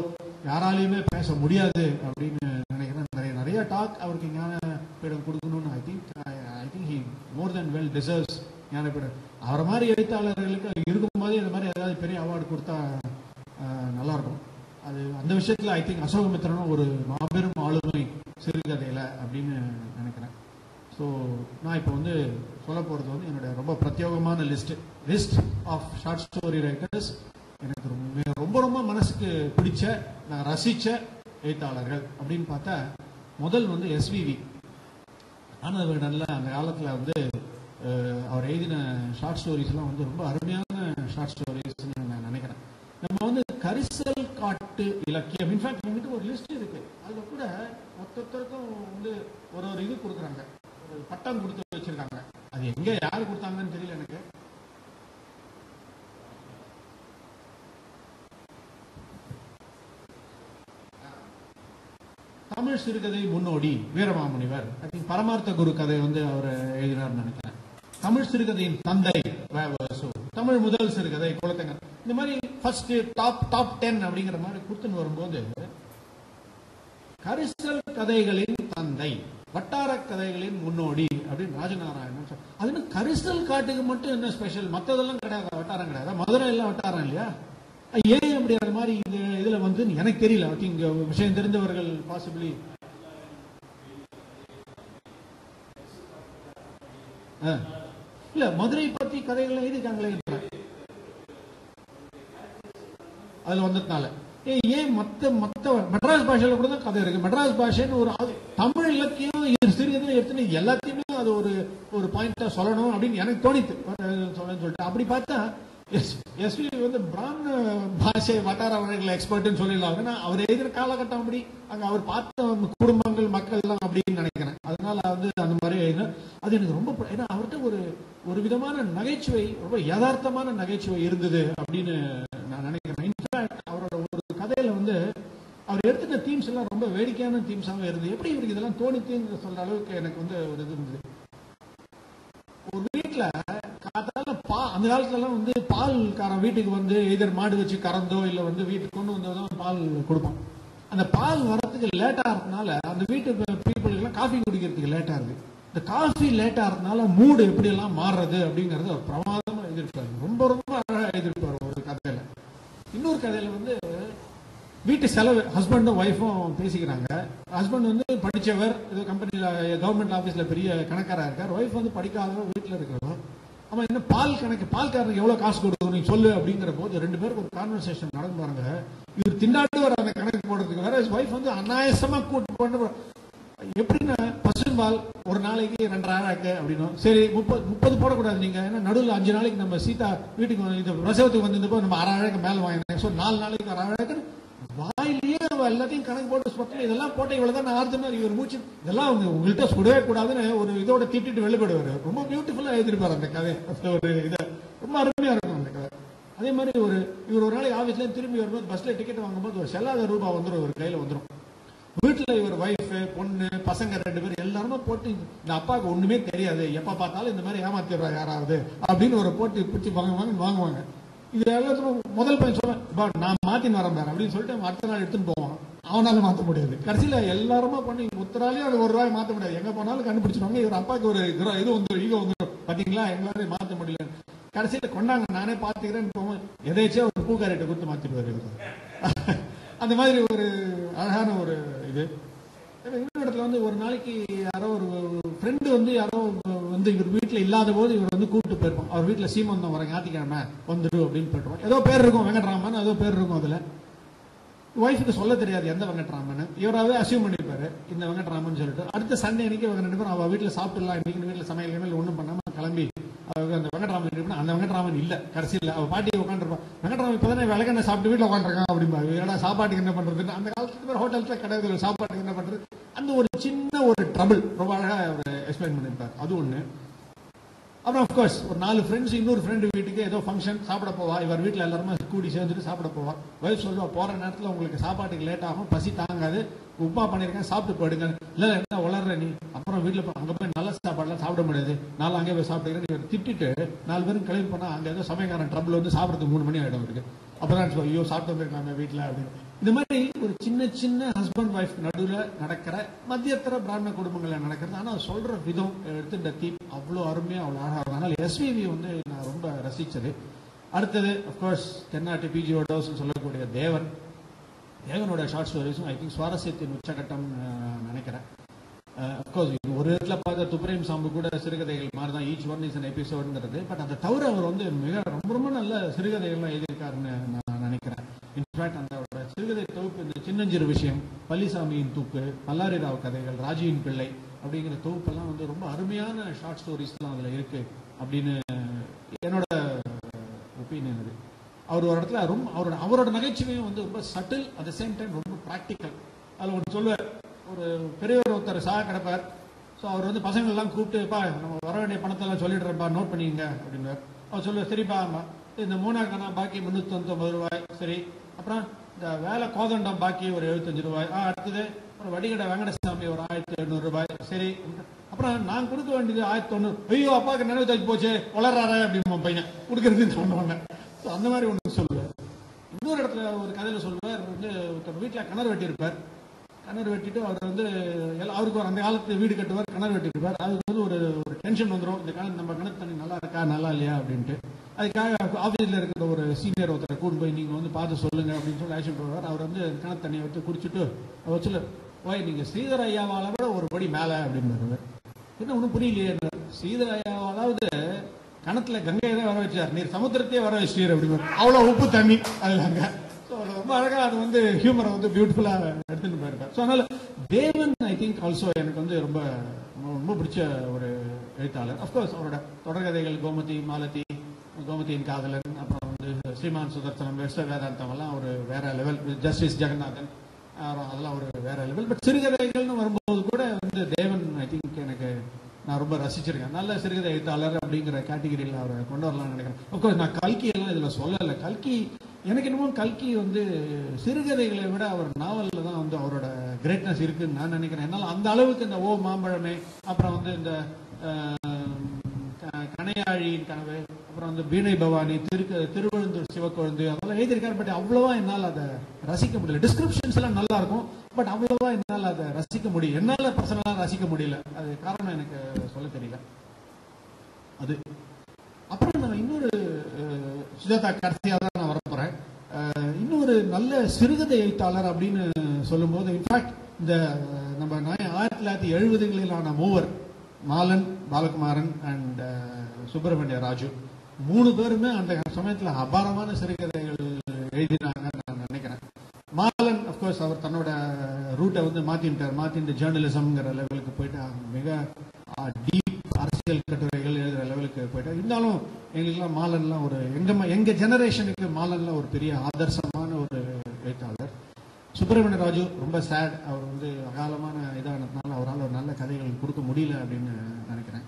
யாராலையுமே பேச முடியாது அப்படின்னு நினைக்கிறேன். நிறைய நிறைய டாக் அவருக்கு ஞானபீடம் கொடுக்கணும்னு I think I think he more than well deserves Jnanpith அவரை மாதிரி எழுத்தாளர்களுக்கு இருக்கும் போதே இந்த மாதிரி ஏதாவது பெரிய அவார்டு கொடுத்தா நல்லாயிருக்கும். நல்லா இருக்கும் அது அந்த விஷயத்தில் ஐ திங்க் அசோகமித்திரனும் ஒரு மாபெரும் ஆளுமை சிறுகதையில் அப்படின்னு நினைக்கிறேன். ஸோ நான் இப்போ வந்து சொல்ல போகிறது வந்து என்னுடைய ரொம்ப பிரத்யேகமான list list of short story writers எனக்கு ரொம்ப ரொம்ப ரொம்ப மனசுக்கு பிடிச்ச நான் ரசித்த எழுத்தாளர்கள் அப்படின்னு பார்த்தா முதல் வந்து எஸ்விவி ஆனந்த விகடன்ல அந்த காலத்தில் வந்து அவர் எழுதின ஷார்ட் ஸ்டோரிஸ்லாம் வந்து ரொம்ப அருமையான ஷார்ட் ஸ்டோரிஸ்னு நான் நினைக்கிறேன். நம்ம வந்து கரிசல் காட்டு இலக்கியம் இன்ஃபேக்ட் எங்கிட்ட ஒரு லிஸ்ட் இருக்கு. அதில் கூட மொத்தத்திற்கும் வந்து ஒரு ஒரு இது கொடுக்குறாங்க. பட்டம் கொடுத்து வச்சிருக்காங்க. அது எங்கே யார் கொடுத்தாங்கன்னு தெரியல எனக்கு. தமிழ் சிறுகதை முன்னோடி வீரமாமுனிவர் பரமார்த்த குரு கதை வந்து அவர் எழுதினார்னு நினைக்கிறேன். தமிழ் சிறுகதையின் தந்தை தமிழ் முதல் சிறுகதை குலத்தங்கன். இந்த மாதிரி ஃபர்ஸ்ட் டாப் டாப் டென் அப்படிங்கிற மாதிரி கொடுத்துன்னு வரும்போது கரிசல் கதைகளின் தந்தை வட்டார கதைகளின் முன்னோடி அப்படின்னு ராஜநாராயணன் சொல் அது கரிசல் காட்டுக்கு மட்டும் என்ன ஸ்பெஷல் மத்ததெல்லாம் கிடையாது? வட்டாரம் கிடையாது? மதுரை எல்லாம் வட்டாரம் இல்லையா? ஏன் அப்படி அது மாதிரி இந்த இதுல வந்து எனக்கு தெரியல. I think விஷயம் தெரிந்தவர்கள் பாசிபிளி இல்ல மதுரை பத்தி கதைகள் எழுதிருக்காங்களே அதுல வந்ததுனால. ஏன் மத்த மத்த மெட்ராஸ் பாஷையில கூட தான் கதை இருக்கு. மெட்ராஸ் பாஷைன்னு ஒரு தமிழ் இலக்கியம் இது சிறியதுல எடுத்துன்னு எல்லாத்தையுமே அது ஒரு ஒரு பாயிண்டா சொல்லணும் அப்படின்னு எனக்கு தோணித்து. சொல்லணும்னு சொல்லிட்டு. அப்படி பார்த்தா எஸ்பி வந்து பிராமண பாஷை வட்டார வழக்கில் எக்ஸ்பர்ட்னு சொல்லிடலாம். ஏன்னா அவர் எழுதுகிற காலகட்டம் அப்படி அங்கே அவர் பார்த்த குடும்பங்கள் மக்கள் எல்லாம் அப்படின்னு நினைக்கிறேன். அதனால வந்து அந்த மாதிரி எழுதினேன் அது எனக்கு ரொம்ப ஏன்னா அவர்கிட்ட ஒரு ஒரு விதமான நகைச்சுவை ரொம்ப யதார்த்தமான நகைச்சுவை இருந்தது அப்படின்னு நான் நினைக்கிறேன். இன்ஃபேக்ட் அவரோட ஒரு கதையில வந்து அவர் எடுத்துட்ட தீம்ஸ் எல்லாம் ரொம்ப வேடிக்கையான தீம்ஸாகவே இருந்தது. எப்படி இவருக்கு இதெல்லாம் தோணித்துன்னு சொல்ற அளவுக்கு எனக்கு வந்து ஒரு இது இருந்தது. ஒரு வீட்டில் காத்தால அந்த காலத்துலலாம் வந்து பால் காரம் வீட்டுக்கு வந்து எதிர் மாடு வச்சு கறந்தோ இல்ல வந்து வீட்டுக்கு கொண்டு வந்தோ தான் பால் கொடுப்பான். அந்த பால் வரத்துக்கு வரதுக்கு இருக்கனால அந்த வீட்டு பீப்புளுக்கெல்லாம் காஃபி குடிக்கிறதுக்கு லேட்டாக இருக்குது இந்த காஃபி லேட் இருக்கனால மூடு எப்படி எல்லாம் மாறுறது அப்படிங்கறது ஒரு பிரமாதமா எதிர்ப்பாரு. ரொம்ப ரொம்ப அழகா எதிர்ப்பாரு ஒரு கதையில. இன்னொரு கதையில வந்து வீட்டு செலவு ஹஸ்பண்டும் ஒய்ஃபும் பேசிக்கிறாங்க. ஹஸ்பண்ட் வந்து படிச்சவர் ஏதோ கம்பெனியில் கவர்மெண்ட் ஆபீஸ்ல பெரிய கணக்காரா இருக்கார். ஒய்ஃப் வந்து படிக்காதவர் வீட்டுல இருக்கிறோம் அவன் என்ன பால் கணக்கு பால்காரனுக்கு எவ்வளவு காசு கொடுக்கணும் நீ சொல்லு அப்படிங்கிற போது ரெண்டு பேருக்கு ஒரு கான்வர்சேஷன் நடந்து பாருங்க. இவர் திண்டாட்டு வர அந்த கணக்கு போடுறதுக்கு. வேற ஒய்ஃப் வந்து அனாயசமா கூட்டு பண்ண எப்படின்னா பசும்பால் ஒரு நாளைக்கு ரெண்டாயிரம் ஆக்கு அப்படின்னும் சரி முப்பது முப்பது போடக்கூடாது நீங்க. ஏன்னா நடுவில் அஞ்சு நாளைக்கு நம்ம சீதா வீட்டுக்கு வந்து- இது பிரசவத்துக்கு வந்திருந்தப்போ நம்ம அரை அழகு மேலே வாங்கினேன். ஸோ நாலு நாளைக்கு அரை அழகு வாயிலேயே அவ எல்லாத்தையும் கணக்கு போட்டு சொத்தம் இதெல்லாம் போட்ட இவ்வளவுதான் ஆறுதுன்னா இவர் மூச்சு இதெல்லாம் அவங்க உங்கள்கிட்ட சுடவே கூடாதுன்னு ஒரு இதோட திட்டிட்டு வெளிப்படுவார். ரொம்ப பியூட்டிஃபுல்லா எழுதிருப்பார் அந்த கதை. அந்த ஒரு இதை. ரொம்ப அருமையா இருக்கும் அந்த கதை. அதே மாதிரி ஒரு இவர் ஒரு நாளைக்கு ஆபீஸ்ல திரும்பி வரும்போது பஸ்ல டிக்கெட் வாங்கும்போது ஒரு செல்லாத ரூபா வந்துடும் ஒரு கையில வந்துடும் வீட்டுல இவர் ஒய்ஃப் பொண்ணு பசங்க ரெண்டு பேரும் எல்லாருமே போட்டு இந்த அப்பாவுக்கு ஒண்ணுமே தெரியாது. எப்ப பார்த்தாலும் இந்த மாதிரி ஏமாத்திடுறா யாராவது அப்படின்னு ஒரு போட்டு பிடிச்சி வாங்குவாங்க வாங்குவாங்க. இது எல்லாத்துக்கும் முதல் பையன் சொல்றேன். "பா, நான் மாத்தி மாறேன் பாரு அப்படின்னு சொல்லிட்டு அடுத்த நாள் எடுத்துன்னு போவான். அவனால மாத்த முடியாது. கடைசியில எல்லாருமா பண்ணி ஒத்தராலையும் அது ஒரு ரூபாய் மாத்த முடியாது. எங்க போனாலும் கண்டுபிடிச்சிருவாங்க. இவர் அப்பாவுக்கு ஒரு இது இது வந்துடும் ஈகோ வந்துடும் பாத்தீங்களா? எங்களால மாத்த முடியல கடைசியில கொண்டாங்க. நானே பாத்துக்கிறேன்னு போவோம் எதேச்சியா ஒரு பூக்காரிட்ட கொடுத்து மாத்திடுவாரு இவர். அந்த மாதிரி ஒரு அழகான ஒரு இது. இன்னொரு இடத்துல வந்து ஒரு நாளைக்கு யாரோ ஒரு ஃப்ரெண்டு வந்து யாரோ வந்து இவர் வீட்டில் இல்லாத போது இவர் வந்து கூப்பிட்டு போயிருப்போம் அவர் வீட்டில் சீமந்தம் வர ஞாத்திக்கிழமை வந்துடு அப்படின்னு போயிட்டுருவோம் ஏதோ பேர் இருக்கும் வெங்கட்ராமன் ஏதோ பேர் இருக்கும் அதில். ஒய்ஃபுக்கு சொல்ல தெரியாது எந்த வெங்கட்ராமன் இவராவது அசியூம் பண்ணிருப்பாரு இந்த வெங்கட்ராமன் சொல்லிட்டு. அடுத்த சண்டே அன்னைக்கு இவங்க ரெண்டு பேரும் அவள் வீட்டில் சாப்பிட்டுலாம் இன்னைக்கு வீட்டில் சமையல் கிமையல் ஒன்றும் பண்ணாமல் கிளம்பி அவங்க அந்த வெங்கட்ராமன் இருக்கு அந்த வெங்கட்ராமன் கடைசி கடைசியில் அவள் பாட்டி உட்காந்துருப்பான் வெங்கட்ராமன் இப்பதானே விளக்கெண்ண சாப்பிட்டு வீட்டில் உட்காந்துருக்கான் அப்படிம்பா. ஏடா சாப்பாட்டுக்கு என்ன பண்ணுறதுன்னு அந்த காலத்துல பேர் ஹோட்டல்ஸில் கிடையாது சாப்பாட்டுக்கு என்ன பண்ணுறது அந்த ஒரு சின்ன ஒரு ட்ரபிள் ரொம்ப அழகாக அவர் எக்ஸ்பிளைன் பண்ணியிருப்பார். அது ஒண்ணு. அப்புறம் அஃப்கோர்ஸ் ஒரு நாலு ஃப்ரெண்ட்ஸ் இன்னொரு ஃப்ரெண்டு வீட்டுக்கு ஏதோ ஃபங்க்ஷன் சாப்பிட போவா. இவர் வீட்டில் எல்லாருமே கூடி சேர்ந்துட்டு சாப்பிட போவா. ஒய்ஃப் சொல்லுவா போற நேரத்தில் உங்களுக்கு சாப்பாட்டுக்கு லேட் ஆகும். பசி தாங்காது. உப்பா பண்ணிருக்கேன். சாப்பிட்டு போயிடுங்க. இல்லை என்ன வளர்ற நீ? அப்புறம் வீட்டில் போய் போய் நல்ல சாப்பாடுலாம் சாப்பிட முடியாது. நாலு அங்கே போய் சாப்பிட்டுக்கிறேன். இவர் திட்டிட்டு நாலு பேரும் கிளம்பி போனா அங்கே ஏதோ சமயக்காரன் ட்ரபிள் வந்து சாப்பிடுறதுக்கு மூணு மணி ஆகிடும் இருக்கு அப்புறம் ஐயோ சாப்பிட்டு போயிருக்காங்க வீட்டில் அப்படின்னு. இந்த மாதிரி ஒரு சின்ன சின்ன ஹஸ்பண்ட் ஒய்ஃப் நடுவில் நடக்கிற மத்தியத்தர பிராமண குடும்பங்களில் நடக்கிறது. ஆனால் சொல்கிற சொல்ற விதம் எடுத்து இந்த அவ்வளோ அருமையாக அருமையா அவ்வளவு அதனால் அதனால எஸ்விவி வந்து நான் ரொம்ப ரசித்தது அடுத்தது அஃப்கோர்ஸ் தென்னாட்டு பிஜி ஓடோஸ் சொல்லக்கூடிய தேவன். தேவனோட ஷார்ட் ஸ்டோரிஸும் ஐ திங்க் சுவாரஸ்யத்தின் உச்சகட்டம் நினைக்கிறேன். அஃப்கோர்ஸ் ஒரு இடத்துல பார்த்த துப்ரேம் சாம்பு கூட சிறுகதைகள் மாதிரி தான் ஈச் ஒன் இஸ் அன் எபிசோடுங்கிறது பட் அதை தவிர அவர் வந்து மிக ரொம்ப ரொம்ப நல்ல சிறுகதைகள்லாம் எழுதியிருக்காருன்னு நான் நினைக்கிறேன். இன்ஃபேக்ட் அந்த சிறுகதை தொகுப்பு இந்த சின்னஞ்சிறு விஷயம் பள்ளிசாமியின் தூக்கு பல்லாரி ராவ் கதைகள் ராஜியின் பிள்ளை அப்படிங்கிற தொகுப்பெல்லாம் வந்து ரொம்ப அருமையான ஷார்ட் ஸ்டோரிஸ்லாம் அதுல இருக்கு அப்படின்னு என்னோட ஒப்பீனியன் அது. அவர் ஒரு இடத்துல ரொம்ப அவரோட அவரோட நகைச்சுவையும் வந்து ரொம்ப subtle at the same time ரொம்ப ப்ராக்டிக்கல் அதில் ஒன்று சொல்லுவார் ஒரு பெரியவர் ஒருத்தர் சாக கிடப்பார். ஸோ அவர் வந்து பசங்க எல்லாம் கூப்பிட்டுப்பா நம்ம வர வேண்டிய பணத்தெல்லாம் சொல்லிடுறப்பா நோட் பண்ணிக்கங்க அப்படின்னார் அவர் சொல்லுவார் சரிப்பா ஆமா இந்த மூணாக்கானா பாக்கி முந்நூற்றி தொண்ணூத்தொம்பது ரூபாய் சரி. அப்புறம் இந்த வேலை கோதண்டம் பாக்கி ஒரு எழுபத்தஞ்சு ரூபாய். ஆ அடுத்தது அப்புறம் வடிகடை வெங்கடசாமி ஒரு ஆயிரத்தி எழுநூறு ரூபாய். சரி அப்புறம் நான் கொடுக்க வேண்டியது ஆயிரத்தி தொண்ணூறு. ஐயோ அப்பாவுக்கு நினைவு தச்சு போச்சு. வளர்றாரு அப்படின்னு பையன் கொடுக்கறது சொன்னவங்க. ஸோ அந்த மாதிரி ஒன்று சொல்லுவார் இன்னொரு இடத்துல ஒரு கதையில சொல்லுவார் வந்து ஒருத்தர் வீட்டில் கிணறு வெட்டியிருப்பார். கிணறு வெட்டிட்டு அவர் வந்து எல்லா- அவருக்கு ஒரு அந்த காலத்து வீடு கட்டுவார் கிணறு வெட்டியிருப்பார். அதுக்கு வந்து ஒரு ஒரு டென்ஷன் வந்துடும் இந்த காலம் நம்ம கிணறு தண்ணி நல்லா இருக்கா நல்லா இல்லையா அப்படின்ட்டு. அதுக்காக ஆஃபீஸில் இருக்கிற ஒரு சீனியர் ஒருத்தரை கூட்டு போய் நீங்கள் வந்து பார்த்து சொல்லுங்க அப்படின்னு சொல்லி ஆக்ஷன் போடுவார். அவர் வந்து கிணறு தண்ணியை வச்சு குடிச்சிட்டு அவர் சொல்லு ஓய் நீங்கள் ஸ்ரீதர் ஐயாவால் விட ஒரு படி மேலே அப்படின்னு என்ன ஒன்றும் புரியலையே ஸ்ரீதர் ஐயாவாலாவது கணத்துல கங்கையை தான் வர வச்சார் நீர் சமுத்திரத்தையே வர வச்சிட்டீர் அப்படின்னு அவ்வளோ உப்பு தண்ணி அதுல அங்க ஸோ ரொம்ப அழகா அது வந்து ஹியூமரை வந்து பியூட்டிஃபுல்லா எடுத்துட்டு போயிருக்காரு. ஸோ அதனால தேவன் ஐ திங்க் ஆல்சோ எனக்கு வந்து ரொம்ப ரொம்ப பிடிச்ச ஒரு எழுத்தாளர். அஃப்கோர்ஸ் அவரோட தொடர்கதைகள் கோமதி மாலதி கோமதியின் காதலன் அப்புறம் வந்து ஸ்ரீமான் சுதர்சனம் வெஸ்ட வேதாந்தம் எல்லாம் ஒரு வேற லெவல் ஜஸ்டிஸ் ஜெகநாதன் அப்புறம் அதெல்லாம் ஒரு வேற லெவல் பட் சிறுகதைகள்னு வரும்போது கூட வந்து தேவன் ஐ திங்க் எனக்கு நான் ரொம்ப ரசிச்சிருக்கேன். நல்ல சிறுகதை எழுத்தாளர் அப்படிங்கிற கேட்டகரியில் அவரை கொண்டு வரலாம்னு நினைக்கிறேன். அப்கோர்ஸ் நான் கல்கி எல்லாம் இதில் சொல்லலை. கல்கி எனக்கு என்னமோ கல்கி வந்து சிறுகதைகளை விட அவர் நாவலில் தான் வந்து அவரோட கிரேட்னஸ் இருக்குன்னு நான் நினைக்கிறேன். என்னால் அந்த அளவுக்கு இந்த ஓ மாம்பழமே அப்புறம் வந்து இந்த கனையாழியின் க- கணையாழியின் கனவு அப்புறம் வந்து பீனை பவானி திருக்கு திருவழுந்தூர் சிவக்கொழுந்து அதெல்லாம் எழுதியிருக்காரு பட் அவ்வளவா என்னால் அதை ரசிக்க முடியல. டிஸ்கிரிப்ஷன்ஸ் எல்லாம் நல்லா இருக்கும் பட் அவ்வளவா என்னால் அதை ரசிக்க முடியும் என்னால் பர்சனலாக ரசிக்க முடியல. அது காரணம் எனக்கு சொல்ல தெரியல. அது. அப்புறம் நான் இன்னொரு சுஜாதா கடைசியாக தான் நான் வரப்போறேன். அஹ், இன்னொரு நல்ல சிறுகதை எழுத்தாளர் அப்படின்னு சொல்லும்போது இன்ஃபேக்ட் இந்த நம்ம ஆயிரத்தி தொள்ளாயிரத்தி எழுபதுகளிலான மூவர் மாலன் பாலகுமாரன் அண்ட் சுப்பிரமணிய ராஜு. மூணு பேருமே அந்த சமயத்தில் அபாரமான சிறுகதைகள் எழுதினாங்கன்னு நான் நினைக்கிறேன். மாலன் அஃப்கோர்ஸ் அவர் தன்னோட ரூட்டை வந்து மாற்றிட்டார் மாற்றிட்டு ஜேர்னலிசம்ங்கிற லெவலுக்கு போயிட்டு மிக டீப் அரசியல் கட்டுரைகள் எழுதுற லெவலுக்கு போயிட்டார். இருந்தாலும் எங்களுக்குலாம் மாலன்லாம் ஒரு எங்க எங்கள் எங்க ஜெனரேஷனுக்கு மாலன்லாம் ஒரு பெரிய ஆதர்சமான ஒரு எழுத்தாளர். சுப்பிரமணிய ராஜு ரொம்ப சேட் அவர் வந்து அகாலமான இதானதுனால அவரால் ஒரு நல்ல கதைகள் கொடுக்க முடியல அப்படின்னு நினைக்கிறேன்.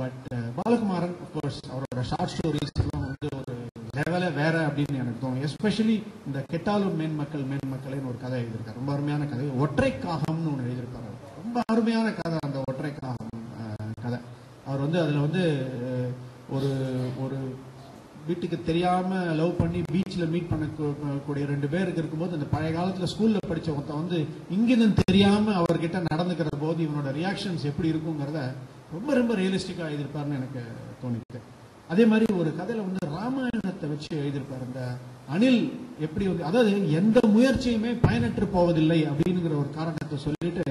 பட் uh, பாலகுமாரன் கோர்ஸ் அவரோட ஷார்ட் ஸ்டோரிஸ் எல்லாம் வந்து ஒரு லெவலே வேற அப்படின்னு எனக்கு தோணும். எஸ்பெஷலி இந்த கெட்டாலும் மேன்மக்கள் மேன்மக்கள்னு ஒரு கதை எழுதியிருக்காரு. ரொம்ப அருமையான கதை. ஒற்றை காகம்னு ஒன்று எழுதியிருப்பாரு ரொம்ப அருமையான கதை அந்த ஒற்றை காகம் கதை. அவர் வந்து அதுல வந்து ஒரு ஒரு வீட்டுக்கு தெரியாம லவ் பண்ணி பீச்சில் மீட் பண்ணக்கூடிய ரெண்டு பேருக்கு இருக்கும்போது அந்த பழைய காலத்துல ஸ்கூல்ல படிச்ச ஒருத்தன் வந்து இங்கிருந்து தெரியாம அவர்கிட்ட நடந்துக்கிற போது இவனோட ரியாக்ஷன்ஸ் எப்படி இருக்குங்கிறத ரொம்ப ரொம்ப ரியலிஸ்டிக்கா எழுதியிருப்பாருன்னு எனக்கு தோணிட்டு. அதே மாதிரி ஒரு கதையில வந்து ராமாயணத்தை வச்சு எழுதியிருப்பார் அந்த அணில் எப்படி வந்து அதாவது எந்த முயற்சியுமே பயனற்று போவதில்லை அப்படிங்கிற ஒரு காரணத்தை சொல்லிட்டு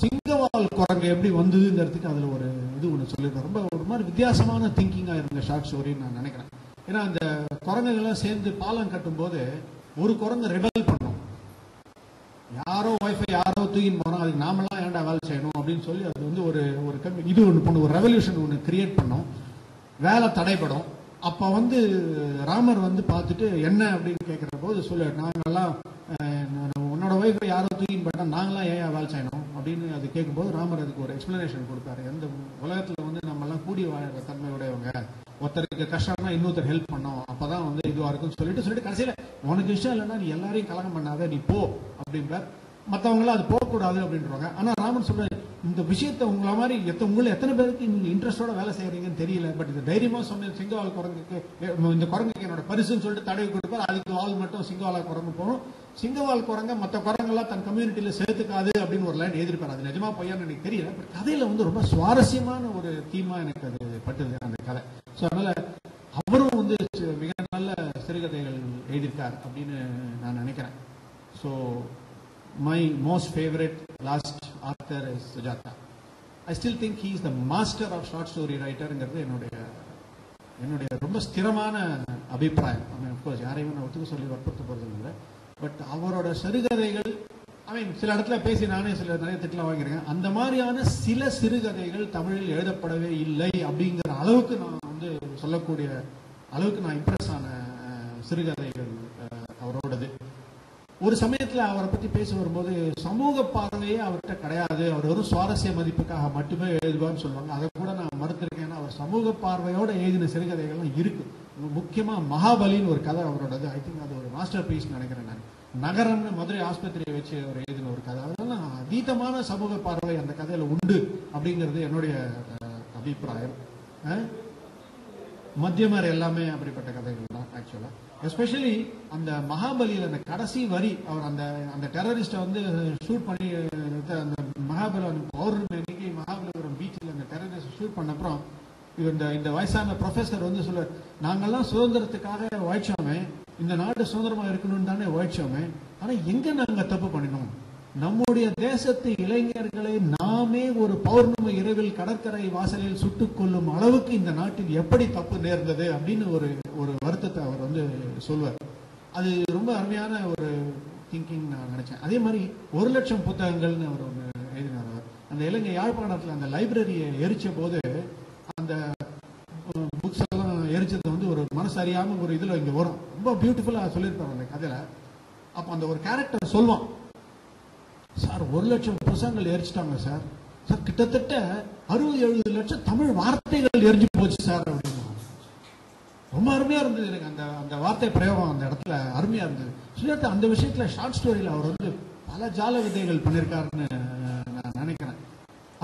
சிங்கவால் குரங்கு எப்படி வந்ததுங்கிறதுக்கு அதுல ஒரு இது ஒன்று சொல்லியிருக்கேன் ரொம்ப ஒரு மாதிரி வித்தியாசமான திங்கிங்காக இருந்த ஷார்ட் ஸ்டோரின்னு நான் நினைக்கிறேன். ஏன்னா அந்த குரங்குகள்லாம் சேர்ந்து பாலம் கட்டும்போது ஒரு குரங்கு ரிபல் பண்ணும் யாரோ ஒய்ஃபை யாரோ தூக்கின்னு போறோம் அதுக்கு நாமெல்லாம் ஏன்டா வேலை செய்யணும் அப்படின்னு சொல்லி அது வந்து ஒரு ஒரு கம்பெனி இது ஒன்று பண்ணு ஒரு ரெவல்யூஷன் ஒன்று கிரியேட் பண்ணோம். வேலை தடைப்படும் அப்போ வந்து ராமர் வந்து பார்த்துட்டு என்ன அப்படின்னு கேட்குற போது சொல்லு நாங்கள்லாம் உன்னோட ஒய்ஃபை யாரோ தூக்கின்னு போட்டா நாங்களாம் ஏன் வேலை செய்யணும்? அப்படின்னு அது கேட்கும்போது ராமர் அதுக்கு ஒரு எக்ஸ்பிளனேஷன் கொடுத்தாரு எந்த உலகத்தில் வந்து நம்மலாம் எல்லாம் கூடி வாழ்ற தன்மையுடையவங்க ஒருத்தருக்கு கஷ்டம்னா இன்னொருத்தர் ஹெல்ப் பண்ணோம். அப்போதான் வந்து இதுவாக இருக்கும்னு சொல்லிட்டு சொல்லிட்டு கடைசியில் உனக்கு இஷ்டம் இல்லைன்னா நீ எல்லாரையும் கலகம் பண்ணாத நீ போ. அப்படின்றார் மற்றவங்களாம் அது போகக்கூடாது அப்படின்றாங்க ஆனால் ராமன் சொல்றாரு இந்த விஷயத்தை உங்களை மாதிரி எத்த உங்களை எத்தனை பேருக்கு நீங்க இன்ட்ரெஸ்டோட வேலை செய்யறீங்கன்னு தெரியல பட் இது தைரியமா சொன்ன சிங்கவால் குரங்குக்கு இந்த குரங்குக்கு என்னோட பரிசுன்னு சொல்லிட்டு தடவை கொடுப்பார் அதுக்கு வால் மட்டும் சிங்கவால குரங்கு போகும். சிங்கவால் குரங்க மற்ற குரங்கெல்லாம் தன் கம்யூனிட்டியில சேர்த்துக்காது அப்படின்னு ஒரு லைன் எழுதிருப்பார் அது நிஜமா பையன் எனக்கு தெரியல பட் கதையில வந்து ரொம்ப சுவாரஸ்யமான ஒரு தீமா எனக்கு அது பட்டுது அந்த கதை. ஸோ அதனால அவரும் வந்து மிக நல்ல சிறுகதைகள் எழுதியிருக்கார் அப்படின்னு நான் நினைக்கிறேன். So my most favorite last author is Sujatha I still think he is the master of short story ரைட்டருங்கிறது என்னுடைய என்னுடைய ரொம்ப ஸ்திரமான அபிப்பிராயம். அஃப்கோர்ஸ் யாரையும் நான் ஒத்துக்க சொல்லி வற்புறுத்த போகிறது இல்லை பட் அவரோட சிறுகதைகள் ஐ மீன் சில இடத்துல பேசி நானே சில நிறைய திட்டம் வாங்கியிருக்கேன். அந்த மாதிரியான சில சிறுகதைகள் தமிழில் எழுதப்படவே இல்லை அப்படிங்கிற அளவுக்கு நான் வந்து சொல்லக்கூடிய அளவுக்கு நான் இம்ப்ரெஸ் ஆன சிறுகதைகள் அவரோடது. ஒரு சமயத்தில் அவரை பற்றி பேச வரும்போது சமூக பார்வையே அவர்கிட்ட கிடையாது. அவர் வெறும் சுவாரஸ்ய மதிப்புக்காக மட்டுமே எழுதுவார்னு சொல்லுவாங்க. அதை கூட நான் மறுத்திருக்கேன். அவர் சமூக பார்வையோட எழுதின சிறுகதைகள்லாம் இருக்கு. முக்கியமாக மகாபலின்னு ஒரு கதை அவரோடது. ஐ திங்க் அது ஒரு மாஸ்டர் பீஸ் நினைக்கிறேன் நான். நகரம்னு மதுரை ஆஸ்பத்திரியை வச்சு அவர் எழுதின ஒரு கதை. அதெல்லாம் அதீதமான சமூக பார்வை அந்த கதையில் உண்டு அப்படிங்கிறது என்னுடைய அபிப்பிராயம். மத்தியமர் எல்லாமே அப்படிப்பட்ட கதைகள் தான் ஆக்சுவலாக எஸ்பெஷலி அந்த மகாபலியில அந்த கடைசி வரி அவர் அந்த அந்த டெரரிஸ்டை வந்து ஷூட் பண்ணி அந்த மகாபலி பௌர்ணமி அன்னைக்கு மகாபலிபுரம் பீச்சில் அந்த டெரரிஸ்ட் ஷூட் பண்ண அப்புறம் இந்த இந்த வயசான ப்ரொஃபசர் வந்து சொல்லுவார் நாங்கெல்லாம் சுதந்திரத்துக்காக உழைச்சோமே இந்த நாடு சுதந்திரமா இருக்கணும்னு தானே உழைச்சோமே ஆனால் எங்கே நாங்கள் தப்பு பண்ணினோம்? நம்முடைய தேசத்து இளைஞர்களை நாமே ஒரு பௌர்ணமி இரவில் கடற்கரை வாசலில் சுட்டுக் கொள்ளும் அளவுக்கு இந்த நாட்டில் எப்படி தப்பு நேர்ந்தது அப்படின்னு ஒரு ஒரு வருத்தத்தை அவர் வந்து சொல்வார். அது ரொம்ப அருமையான ஒரு திங்கிங் நான் நினைச்சேன். அதே மாதிரி ஒரு லட்சம் புத்தகங்கள்னு அவர் ஒன்று எழுதினார். அந்த இலங்கை யாழ்ப்பாணத்தில் அந்த லைப்ரரியை எரிச்ச போது அந்த புக்ஸ் எல்லாம் எரிச்சது வந்து ஒரு மனசு ஒரு இதுல இங்க வரும். ரொம்ப பியூட்டிஃபுல்லா சொல்லியிருப்பார் அந்த கதையில். அப்போ அந்த ஒரு கேரக்டர் சொல்லுவான் சார் ஒரு லட்சம் புத்தகங்கள் எரிச்சிட்டாங்க சார். சார் கிட்டத்தட்ட அறுபது எழுபது லட்சம் தமிழ் வார்த்தைகள் எரிஞ்சு போச்சு சார் அப்படின்னு. ரொம்ப அருமையா இருந்தது எனக்கு அந்த அந்த வார்த்தை பிரயோகம் அந்த இடத்துல அருமையா இருந்தது. சுஜாதா அந்த விஷயத்துல ஷார்ட் ஸ்டோரியில அவர் வந்து பல ஜால விதைகள் பண்ணியிருக்காருன்னு நான் நினைக்கிறேன்.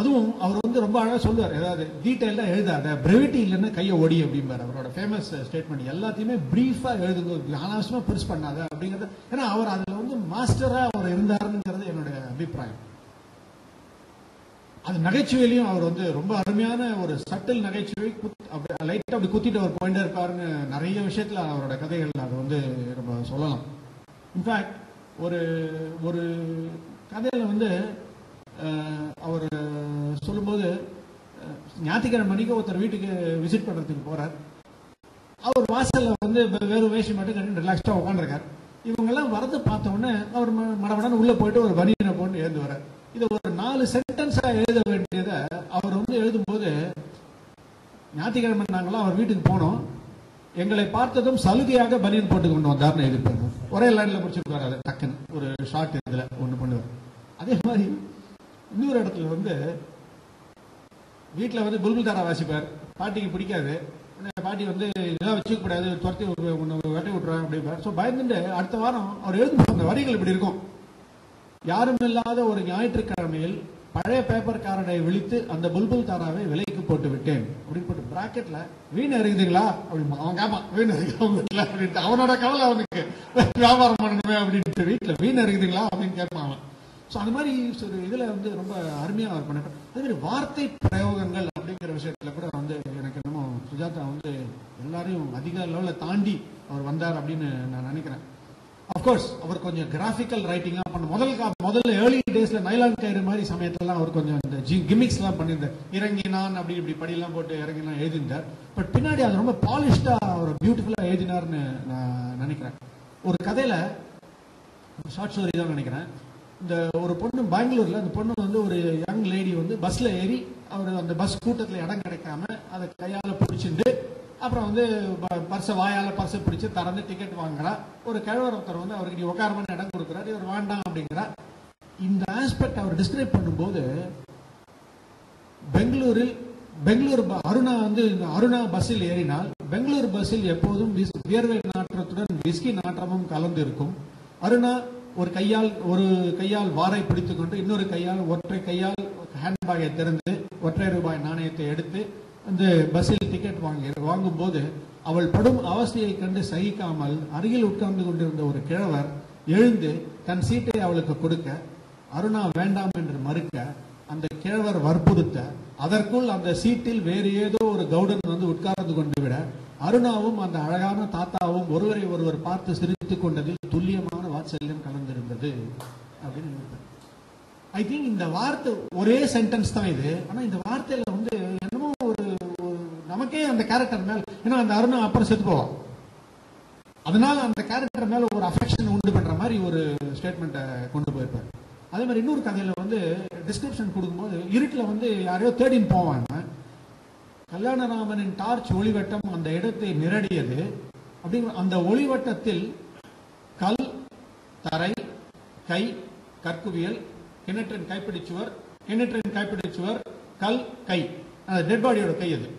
அதுவும் அவர் வந்து ரொம்ப அழகாக சொல்லுவார் ஏதாவது டீட்டெயிலாக எழுதாத பிரெவிட்டி இல்லைன்னா கையை ஒடி அப்படிம்பார். அவரோட ஃபேமஸ் ஸ்டேட்மெண்ட் எல்லாத்தையுமே ப்ரீஃபாக எழுதுங்க அனாவசியமாக பெருசு பண்ணாத அப்படிங்கிறது. ஏன்னா அவர் அதில் வந்து மாஸ்டராக அவர் இருந்தாருங்கிறது என்னுடைய அபிப்பிராயம். அது நகைச்சுவையிலையும் அவர் வந்து ரொம்ப அருமையான ஒரு சட்டில் நகைச்சுவை லைட்டா அப்படி குத்திட்டு அவர் பாயிண்டா இருப்பாருன்னு நிறைய விஷயத்துல அவரோட கதைகள் அது வந்து நம்ம சொல்லலாம். இன்ஃபேக்ட் ஒரு ஒரு கதையில வந்து அவர் சொல்லும்போது ஞாயிற்றுக்கிழமை மணிக்கு ஒருத்தர் வீட்டுக்கு விசிட் பண்றதுக்கு போறார். அவர் வாசல்ல வந்து வேறு வேஷம் மட்டும் கட்டி ரிலாக்ஸ்டா உட்காந்துருக்கார் இவங்க எல்லாம் பார்த்தோன்னே பார்த்த உடனே அவர் ம- மடமடன்னு உள்ள போயிட்டு ஒரு பனியனை போட்டு எழுந்து வர இதை ஒரு நாலு சென்டென்ஸாக எழுத வேண்டியதை அவர் வந்து எழுதும்போது ஞாயிற்றுக்கிழமை நாங்களாம் அவர் வீட்டுக்கு போனோம். எங்களை பார்த்ததும் சலுகையாக பனியன் போட்டு கொண்டு வந்தார்னு எழுதிருப்பாரு ஒரே லைன்ல முடிச்சிருக்காரு அதை டக்குன்னு. ஒரு ஷார்ட் இதுல ஒண்ணு பண்ணுவார். அதே மாதிரி இன்னொரு இடத்துல வந்து வீட்டுல வந்து புல்புல் தாரா வாசிப்பார். பாட்டிக்கு பிடிக்காது. பாட்டி வந்து இதெல்லாம் வச்சுக்க கூடாது துரத்தி விட்டு- உன்னை வெட்டி விட்டுறேன் அப்படிப்பார் ஸோ பயந்துட்டு அடுத்த வாரம் அவர் எழுதும் அந்த வரிகள் இப்படி இருக்கும். யாரும் இல்லாத ஒரு ஞாயிற்றுக்கிழமையில் பழைய பேப்பர்காரனை விழித்து அந்த புல்புல் தாராவை விலைக்கு போட்டு விட்டேன். அப்படின்னு போட்டு பிராக்கெட்ல வீண் இருக்குதுங்களா அப்படின்னு அவன் கேப்பான் வீண் இருக்கு அப்படின்ட்டு. அவனோட கவலை அவனுக்கு. வியாபாரம் பண்ணணுமே அப்படின்ட்டு. வீட்டுல வீண் இருக்குதுங்களா அப்படின்னு கேட்பான் அவன். ஸோ அந்த மாதிரி ஒரு இதுல வந்து ரொம்ப அருமையா அவர் பண்ணிருப்பார் அதே மாதிரி வார்த்தை பிரயோகங்கள் அப்படிங்கிற விஷயத்துல கூட வந்து எனக்கு என்னமோ சுஜாதா வந்து எல்லாரையும் அதிக லெவலில் தாண்டி அவர் வந்தார் அப்படின்னு நான் நினைக்கிறேன். அஃப்கோர்ஸ் அவர் கொஞ்சம் கிராஃபிக்கல் ரைட்டிங்கா பண்ண முதல் முதல்ல ஏர்லி டேஸ்ல நைலான் கயிறு மாதிரி சமயத்திலலாம் அவர் கொஞ்சம் இந்த கிமிக்ஸ் எல்லாம் பண்ணியிருந்தார். இறங்கினான் அப்படி இப்படி படியெல்லாம் போட்டு இறங்கினான் எழுதியிருந்தார். பட் பின்னாடி அது ரொம்ப பாலிஷ்டா அவர் பியூட்டிஃபுல்லா எழுதினார்னு நான் நினைக்கிறேன். ஒரு கதையில ஷார்ட் ஸ்டோரி தான் நினைக்கிறேன். இந்த ஒரு பொண்ணு பெங்களூர்ல அந்த பொண்ணு வந்து ஒரு யங் லேடி வந்து பஸ்ல ஏறி அவர் அந்த பஸ் கூட்டத்தில் இடம் கிடைக்காம அதை கையால் பிடிச்சிட்டு அப்புறம் வந்து பர்ஸை வாயால் பர்ஸை பிடிச்சி திறந்து டிக்கெட் வாங்குறா. ஒரு கிழவர் ஒருத்தர் வந்து அவருக்கு நீ உட்காரமான இடம் கொடுக்குறாரு இவர் வேண்டாம் அப்படிங்கிறா. இந்த ஆஸ்பெக்ட் அவர் டிஸ்கிரைப் பண்ணும்போது பெங்களூரில் பெங்களூர் ப- அருணா வந்து இந்த அருணா பஸ்ஸில் ஏறினால் பெங்களூர் பஸ்ஸில் எப்போதும் விஸ்- வியர்வை நாற்றத்துடன் விஸ்கி நாற்றமும் கலந்து இருக்கும் அருணா ஒரு கையால் ஒரு கையால் வாரை பிடித்துக்கொண்டு இன்னொரு கையால் ஒற்றை கையால் ஹேண்ட்பேக்கை திறந்து ஒற்றை ரூபாய் நாணயத்தை எடுத்து அந்த பஸ்ஸில் டிக்கெட் வாங்கி வாங்கும்போது அவள் படும் அவஸ்தையை கண்டு சகிக்காமல் அருகில் உட்கார்ந்து கொண்டிருந்த ஒரு கிழவர் எழுந்து தன் சீட்டை அவளுக்கு கொடுக்க அருணா வேண்டாம் என்று மறுக்க அந்த கிழவர் வற்புறுத்த அதற்குள் அந்த சீட்டில் வேறு ஏதோ ஒரு கவுடன் வந்து உட்கார்ந்து கொண்டு விட அருணாவும் அந்த அழகான தாத்தாவும் ஒருவரை ஒருவர் பார்த்து சிரித்துக் கொண்டதில் துல்லியமாக வாத்சல்யம் கலந்திருந்தது அப்படின்னு ஐ திங்க் இந்த வார்த்தை ஒரே சென்டென்ஸ் தான் இது. ஆனா இந்த வார்த்தையில வந்து என்னமோ ஒரு நமக்கே அந்த கேரக்டர் மேல ஏன்னா அந்த அருணா அப்புறம் செத்து போவான். அதனால அந்த கேரக்டர் மேல ஒரு அஃபெக்ஷன் உண்டு பண்ற மாதிரி ஒரு ஸ்டேட்மெண்ட்டை கொண்டு போயிருப்பாரு. அதே மாதிரி இன்னொரு கதையில வந்து டிஸ்கிரிப்ஷன் கொடுக்கும்போது இருட்டில் வந்து யாரையோ தேடின்னு போவாங்க கல்யாணராமனின் டார்ச் ஒளிவட்டம் அந்த இடத்தை நிரடியது அப்படிங்கிற அந்த ஒளிவட்டத்தில் தரை கை கற்குவியல் கிணற்றின் கைப்பிடிச்சுவர் கிணற்றின் கைப்பிடிச்சுவர் கல் கை. டெட் பாடியோட கை அது.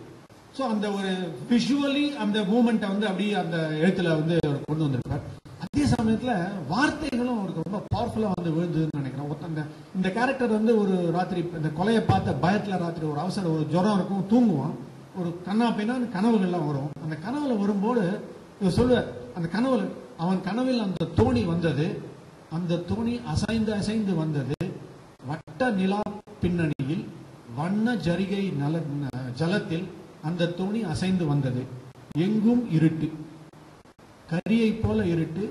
ஸோ அந்த ஒரு விஷுவலி அந்த மூமெண்ட்டை வந்து அப்படியே அந்த எழுத்துல வந்து அவர் கொண்டு வந்திருப்பார் அதே சமயத்தில் வார்த்தைகளும் அவருக்கு ரொம்ப பவர்ஃபுல்லாக வந்து விழுந்ததுன்னு நினைக்கிறேன். ஒருத்த- அந்த இந்த கேரக்டர் வந்து ஒரு ராத்திரி இந்த கொலையை பார்த்த பயத்தில் ராத்திரி ஒரு அவசர ஒரு ஜுரம் இருக்கும் தூங்குவான். ஒரு கண்ணா பின்னா கனவுகள்லாம் வரும். அந்த கனவுல வரும்போது இவர் சொல்லுவார் அந்த கனவுல அவன் கனவில் அந்த தோணி வந்தது. அந்த தோணி அசைந்து அசைந்து வந்தது. வட்ட நிலா பின்னணியில் வண்ண ஜரிகை நல ஜலத்தில் அந்த தோணி அசைந்து வந்தது. எங்கும் இருட்டு. கரியை போல இருட்டு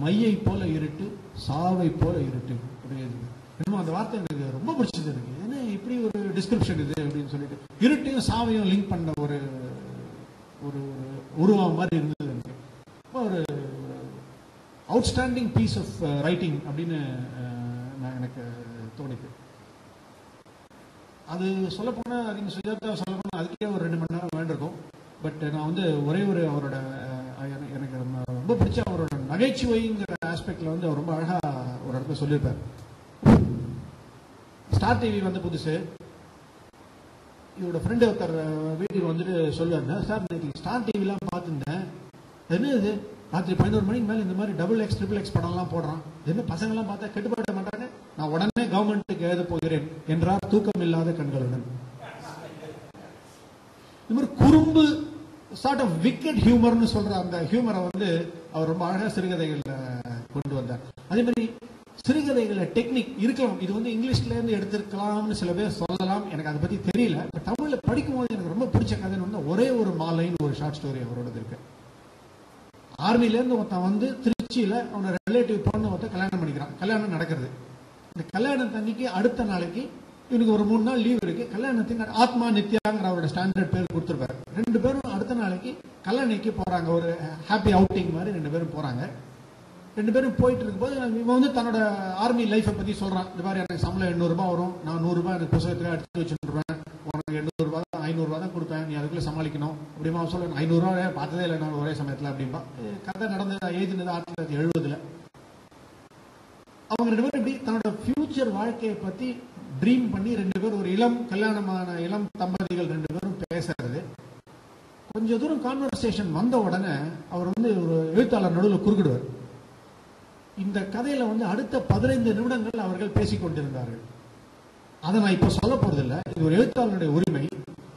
மையை போல இருட்டு சாவை போல இருட்டு. என்னமோ அந்த வார்த்தை எனக்கு ரொம்ப பிடிச்சது எனக்கு. ஏன்னா இப்படி ஒரு டிஸ்கிரிப்ஷன் இது அப்படின்னு சொல்லிட்டு. இருட்டையும் சாவையும் லிங்க் பண்ண ஒரு ஒரு ஒரு உருவம் மாதிரி இருந்தது எனக்கு. ரொம்ப ஒரு அவுட்ஸ்டாண்டிங் பீஸ் ஆஃப் ரைட்டிங் அப்படின்னு uh, நான் எனக்கு uh, தோணிது அது சொல்லப்போனால் போனா சுஜாதா சொல்லப்போனால் அதுக்கே ஒரு ரெண்டு மணி நேரம் வேண்டிருக்கும் பட் uh, நான் வந்து ஒரே ஒரு அவரோட எனக்கு- ரொம்ப- ரொம்ப பிடிச்ச அவரோட நகைச்சுவைங்கிற ஆஸ்பெக்டில் வந்து அவர் ரொம்ப அழகாக ஒரு இடத்துல சொல்லியிருப்பார். ஸ்டார் டிவி வந்து புதுசு. இவரோட ஃப்ரெண்டு ஒருத்தர் வீட்டுக்கு வந்துட்டு சொல்லுவாங்க சார் நேற்று ஸ்டார் டிவிலாம் பார்த்துருந்தேன். என்ன இது? ராத்திரி பதினோரு மணிக்கு மேலே இந்த மாதிரி டபுள் எக்ஸ் ட்ரிபிள் எக்ஸ் படம்லாம் போடுறான். என்ன பசங்களாம் பார்த்தா கட்டுப்பாட மாட்டாங்க. நான் உடனே கவர்மெண்ட்டுக்கு எழுத போகிறேன் என்றார் தூக்கம் இல்லாத கண்களுடன். இந்த மாதிரி குறும்பு சார்ட் ஆஃப் விக்கெட் ஹியூமர்னு சொல்ற அந்த ஹியூமரை வந்து அவர் ரொம்ப அழகா சிறுகதைகள்ல கொண்டு வந்தார். அதே மாதிரி சிறுகதைகள டெக்னிக் இருக்கலாம். இது வந்து இங்கிலீஷ்ல இருந்து எடுத்திருக்கலாம்னு சில பேர் சொல்லலாம். எனக்கு அதை பத்தி தெரியல. பட் தமிழ்ல படிக்கும் போது எனக்கு ரொம்ப பிடிச்ச கதைன்னு வந்து ஒரே ஒரு மாலைன்னு ஒரு ஷார்ட் ஸ்டோரி அவரோடது இருக்கு. ஆர்மில இருந்து ஒருத்தன் வந்து திருச்சியில அவனோட ரிலேட்டிவ் பொண்ணு ஒருத்தன் கல்யாணம் பண்ணிக்கிறான். கல்யாணம் நடக்கிறது இந்த கல்யாணம் தண்ணிக்கு அடுத்த நாளைக்கு இவனுக்கு ஒரு மூணு நாள் லீவ் இருக்கு. கல்யாணத்துக்கு ஆத்மா நித்யாங்கிற அவரோட ஸ்டாண்டர்ட் பேர் கொடுத்துருப்பாரு. ரெண்டு பேரும் அடுத்த நாளைக்கு கல்லணைக்கு போறாங்க. ஒரு ஹாப்பி அவுட்டிங் மாதிரி ரெண்டு பேரும் போறாங்க. ரெண்டு பேரும் போயிட்டு இருக்கும்போது இவன் வந்து தன்னோட ஆர்மி லைஃப்பை பத்தி சொல்றான். இந்த மாதிரி எனக்கு சம்பளம் எண்ணூறு ரூபாய் வரும். நான் நூறு ரூபாய் எனக்கு புத்தகத்துல எடுத்து வச்சுருவேன் உனக்கு எண்ணூறு ரூபாய் தான் ஐநூறு ரூபாய் தான் கொடுப்பேன் நீ அதுக்குள்ள சமாளிக்கணும். அப்படிமா அவன் சொல்ல ஐநூறு ரூபாய் பார்த்ததே இல்லை நான் ஒரே சமயத்துல அப்படின்பா இது கதை நடந்தது எழுதினது ஆயிரத்தி தொள்ளாயிரத்தி எழுபதுல. அவங்க ரெண்டு பேரும் இப்படி தன்னோட ஃபியூச்சர் வாழ்க்கையை பத்தி ட்ரீம் பண்ணி ரெண்டு பேரும் ஒரு இளம் கல்யாணமான இளம் தம்பதிகள் ரெண்டு பேரும் பேசுறது. கொஞ்ச தூரம் கான்வர்சேஷன் வந்த உடனே அவர் வந்து ஒரு எழுத்தாளர் நடுவில் குறுக்கிடுவார். இந்த கதையில வந்து அடுத்த பதினைந்து நிமிடங்கள் அவர்கள் பேசிக் கொண்டிருந்தார்கள் அதை நான் இப்ப சொல்ல போறதில்லை. இது ஒரு எழுத்தாளருடைய உரிமை.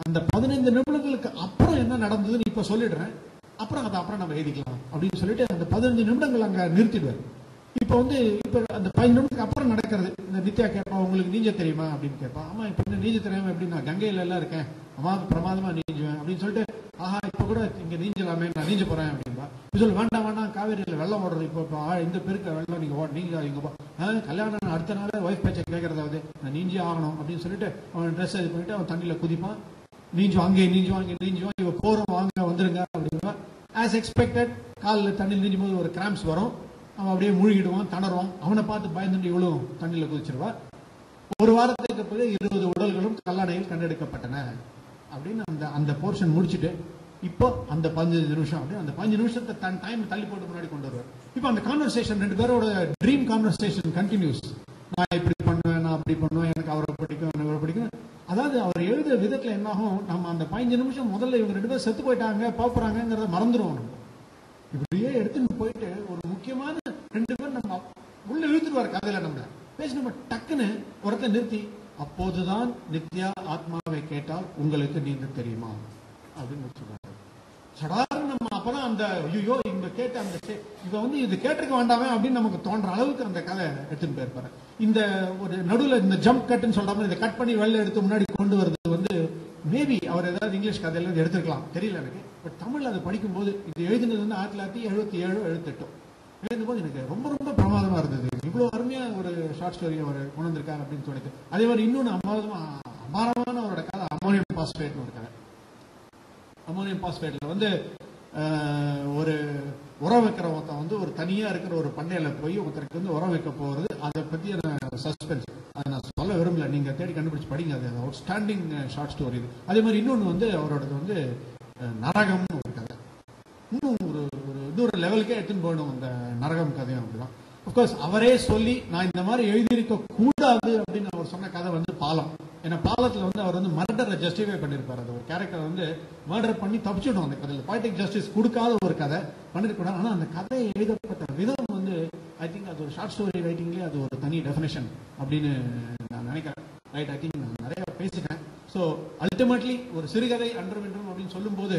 அந்த பதினைந்து நிமிடங்களுக்கு அப்புறம் என்ன நடந்ததுன்னு இப்ப சொல்லிடுறேன். அப்புறம் அதை அப்புறம் நம்ம எழுதிக்கலாம் அப்படின்னு சொல்லிட்டு அந்த பதினஞ்சு நிமிடங்கள் அங்க நிறுத்திடுவார். இப்ப வந்து இப்ப அந்த பதினஞ்சு நிமிஷத்துக்கு அப்புறம் நடக்கிறது. இந்த நித்யா கேட்பா உங்களுக்கு நீஞ்ச தெரியுமா? அப்படின்னு கேட்பா. ஆமா இப்ப என்ன நீஞ்ச தெரியாம எப்படி நான் கங்கையில எல்லாம் இருக்கேன்? அம்மா பிரமாதமா நீஞ்சுவேன். அப்படின்னு சொல்லிட்டு ஆஹா இப்ப கூட இங்க நீஞ்சலாமே நான் நீஞ்ச போறேன். அப்படின்பா. இப்ப சொல்லு வேண்டாம் வேண்டாம். காவேரியில வெள்ளம் ஓடுறது இப்போ இப்போ ஆ- இந்த பெருக்க வெள்ளம் நீங்க ஓட நீங்க இங்க போ. கல்யாணம் அடுத்த நாளே ஒய்ஃப் பேச்சை கேட்கறதாவது. நான் நீஞ்சி ஆகணும். அப்படின்னு சொல்லிட்டு அவன் ட்ரெஸ் இது பண்ணிட்டு அவன் தண்ணியில குதிப்பான். நீஞ்சு வாங்க நீஞ்சு வாங்க நீஞ்சு நீஞ்சுவான் இவ போறோம் வாங்க வந்துருங்க. அப்படின்னா ஆஸ் எக்ஸ்பெக்டட் காலில் தண்ணியில் நீஞ்சும் போது ஒரு கிராம்ஸ் வரும். அவன் அப்படியே மூழ்கிடுவான் தணருவான் அவனை பார்த்து பயந்துட்டு இவ்வளவு தண்ணியில குதிச்சிருவா. ஒரு வாரத்துக்கு பிறகு இருபது உடல்களும் கல்லணையில் கண்டெடுக்கப்பட்டன. அப்படின்னு அந்த அந்த போர்ஷன் முடிச்சுட்டு இப்போ அந்த பதினஞ்சு நிமிஷம் அப்படின்னு அந்த பதினஞ்சு நிமிஷத்தை தன் டைம் தள்ளி போட்டு முன்னாடி கொண்டு வருவார். இப்போ அந்த கான்வர்சேஷன் ரெண்டு பேரோட ட்ரீம் கான்வர்சேஷன் கண்டினியூஸ் நான் இப்படி பண்ணுவேன் நான் அப்படி பண்ணுவேன் எனக்கு அவரை பிடிக்கும் எனக்கு அவரை பிடிக்கும். அதாவது அவர் எழுதுற விதத்துல என்னாகும் நம்ம அந்த பதினஞ்சு நிமிஷம் முதல்ல இவங்க ரெண்டு பேரும் செத்து போயிட்டாங்க பாப்புறாங்கிறத மறந்துடுவோம் நம்ம. இப்படியே எடுத்துட்டு போயிட்டு ஒரு முக்கியமான ரெண்டு பேர் நம்ம உள்ள இழுத்துருவார் கதையில நம்மள பேசி நம்ம டக்குன்னு ஒருத்த நிறுத்தி அப்போதுதான் நித்யா ஆத்மாவை கேட்டால் உங்களுக்கு நீங்க தெரியுமா? அப்படின்னு சொல்றாரு. சடார்னு நம்ம அப்பதான் அந்த ஐயோ இங்க கேட்ட அந்த சே- இவ வந்து இது கேட்டிருக்க வேண்டாமே அப்படின்னு நமக்கு தோன்ற அளவுக்கு அந்த கதை எடுத்துட்டு போயிருப்பாரு. இந்த ஒரு நடுவுல இந்த ஜம்ப் கட்னு சொல்ற மாதிரி இதை கட் பண்ணி வெளில எடுத்து முன்னாடி கொண்டு வரது வந்து மேபி அவர் ஏதாவது இங்கிலீஷ் கதையில இருந்து எடுத்திருக்கலாம். தெரியல எனக்கு. பட் தமிழ் அதை படிக்கும்போது இது எழுதினது வந்து ஆயிரத்தி தொள்ளாயிரத்தி எழுபத்தி ஏழு எழுபத்தெட்டும் எழுதும்போது எனக்கு ரொம்ப ரொம்ப பிரமாதமா இருந்தது. இவ்வளவு அருமையா ஒரு ஷார்ட் ஸ்டோரி அவர் கொண்டு வந்திருக்காரு அப்படின்னு தோணுது அதே மாதிரி இன்னொன்னு அமாரமா அபாரமான அவரோட கதை அமோனியம் பாஸ்பேட்னு ஒரு கதை. அமோனியம் பாஸ்பேட்ல வந்து ஒரு உரம் வைக்கிற ஒருத்தன் வந்து ஒரு தனியா இருக்கிற ஒரு பண்ணையில போய் ஒருத்தருக்கு வந்து உரம் வைக்க போறது அதை பத்தி சஸ்பென்ஸ் அதை நான் சொல்ல விரும்பல. நீங்க தேடி கண்டுபிடிச்சு படிங்க. அது அவுட்ஸ்டாண்டிங் ஷார்ட் ஸ்டோரி இது. அதே மாதிரி இன்னொன்னு வந்து அவரோடது வந்து நரகம்னு ஒரு கதை இன்னும் ஒரு ஒரு இன்னொரு லெவலுக்கே எடுத்துன்னு போயிடும் அந்த நரகம் கதையும் அப்படிதான். அப்கோர்ஸ் அவரே சொல்லி நான் இந்த மாதிரி எழுதியிருக்க கூடாது அப்படின்னு அவர் சொன்ன கதை வந்து பாலம். ஏன்னா பாலத்துல வந்து அவர் வந்து மர்டரை ஜஸ்டிஃபை பண்ணியிருப்பார். அது ஒரு கேரக்டர் வந்து மர்டர் பண்ணி தப்பிச்சிடும் அந்த கதையில். பாலிட்டிக் ஜஸ்டிஸ் கொடுக்காத ஒரு கதை பண்ணிருக்கூடாது ஆனா அந்த கதை எழுதப்பட்ட விதம் வந்து ஐ திங்க் அது ஒரு ஷார்ட் ஸ்டோரி ரைட்டிங்லேயே அது ஒரு தனி டெஃபினேஷன் அப்படின்னு நான் நினைக்கிறேன். ரைட் ஐ திங்க் நான் நிறைய பேசிட்டேன். ஸோ அல்டிமேட்லி ஒரு சிறுகதை அன்றும் இன்றும் அப்படின்னு சொல்லும்போது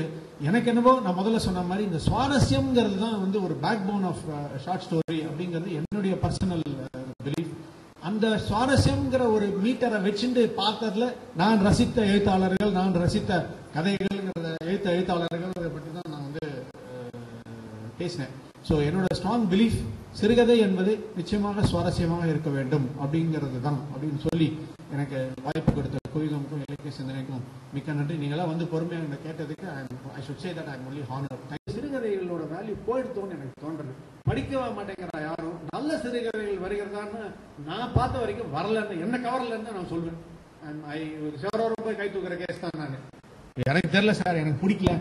எனக்கு என்னவோ நான் முதல்ல சொன்ன மாதிரி இந்த சுவாரஸ்யம்ங்கிறது தான் வந்து ஒரு backbone of short story அப்படிங்கிறது என்னுடைய பர்சனல் பிலீஃப் uh, அந்த சுவாரஸ்யம்ங்கிற ஒரு மீட்டரை வச்சுட்டு பார்த்ததுல நான் ரசித்த எழுத்தாளர்கள் நான் ரசித்த கதைகள்ங்கிறத எழுத்த எழுத்தாளர்கள் பற்றி தான் நான் வந்து uh, பேசினேன். ஸோ என்னோட ஸ்ட்ராங் பிலீஃப் சிறுகதை என்பது நிச்சயமாக சுவாரஸ்யமாக இருக்க வேண்டும் அப்படிங்கிறது தான் அப்படின்னு சொல்லி எனக்கு வாய்ப்பு கொடுத்த குவிகமுக்கும் இலக்கிய சிந்தனைக்கும் மிக்க நன்றி. நீங்களாம் வந்து பொறுமையாக என்னை கேட்டதுக்கு I should say that I only honour சிறுகதைகளோட value போயிடுத்தோன்னு எனக்கு தோன்றது படிக்கவே மாட்டேங்கிறா யாரும் நல்ல சிறுகதைகள் வருகிறதான்னு நான் பார்த்த வரைக்கும் வரலன்னு என்ன கவரலன்னு நான் சொல்வேன் ஐ சிவரோரம் போய் கை தூக்குற கேஸ் தான் நான். எனக்கு தெரியல சார் எனக்கு பிடிக்கல.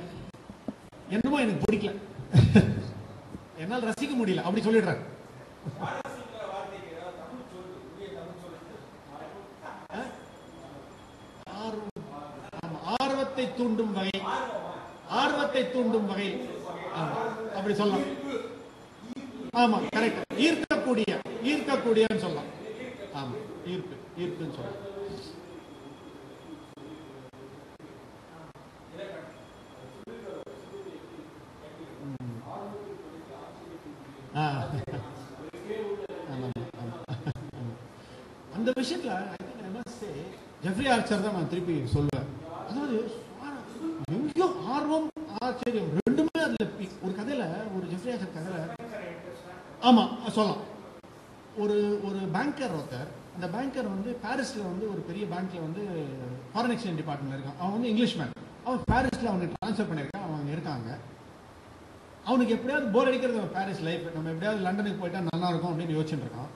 என்னமோ எனக்கு பிடிக்கல. என்னால் ரசிக்க முடியல. அப்படி சொல்லிடுறாங்க ஆர்வம். ஆமா, ஆர்வத்தை தூண்டும் வகை. ஆர்வத்தை தூண்டும் வகை. ஆமா, அப்படி சொல்லலாம். ஆமா கரெக்ட் ஈர்க்கக்கூடிய ஈர்க்கக்கூடியன்னு சொல்லலாம். ஆமா ஈர்ப்பு ஈர்ப்புன்னு சொல்லலாம் ம். ஆ. ஆமா, ஆமா, ஆமா. அந்த விஷயத்துல ஜெஃப்ரி ஆர்ச்சர் தான் நான் திருப்பி சொல்லுவேன் அதாவது எங்கேயோ ஆர்வம் ஆச்சரியம் ரெண்டுமே அதுல ஒரு கதையில ஒரு ஜெஃப்ரி ஆர்ச்சர் கதையில ஆமா சொல்லலாம். ஒரு ஒரு பேங்கர் ஒருத்தர் அந்த பேங்கர் வந்து பாரிஸ்ல வந்து ஒரு பெரிய பேங்க்ல வந்து ஃபாரின் எக்ஸ்சேஞ்ச் டிபார்ட்மெண்ட் இருக்கான். அவன் வந்து இங்கிலீஷ் மேன் அவன் பாரிஸ்ல அவனுக்கு ட்ரான்ஸ்ஃபர் பண்ணியிருக்கான் அவங்க இருக்காங்க. அவனுக்கு எப்படியாவது போர் அடிக்கிறது அவன் பாரிஸ் லைஃப் நம்ம எப்படியாவது லண்டனுக்கு போயிட்டா நல்லா இருக்கும் அப்படின்னு யோசிச்சுட்டு இருக்கான்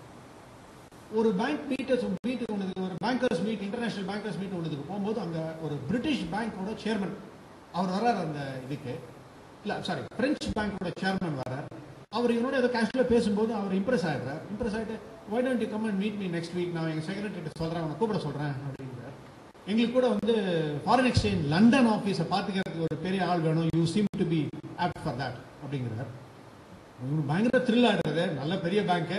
ஒரு பேங்க் மீட்டர்ஸ் மீட் ஒன்று ஒரு bankers meet international bankers meet ஒன்றுக்கு போகும்போது அங்கே ஒரு பிரிட்டிஷ் பேங்கோட சேர்மன் அவர் வர்றார் அந்த இதுக்கு. இல்ல சாரி பிரெஞ்சு பேங்கோட சேர்மன் வர்றார். அவர் இவனோட ஏதோ கேஷுவலா பேசும்போது அவர் இம்ப்ரெஸ் ஆகிடுறார் இம்ப்ரெஸ் ஆகிட்டு why don't you come and meet me next week நான் எங்கள் செக்ரட்டரி சொல்கிறேன் அவனை கூப்பிட சொல்கிறேன் எங்களுக்கு கூட வந்து ஃபாரின் எக்ஸ்சேஞ்ச் லண்டன் ஆஃபீஸை பார்த்துக்கிறதுக்கு ஒரு பெரிய ஆள் வேணும். You seem to be apt for that அப்படிங்கிறார். பயங்கர த்ரில் ஆடுறது நல்ல பெரிய bank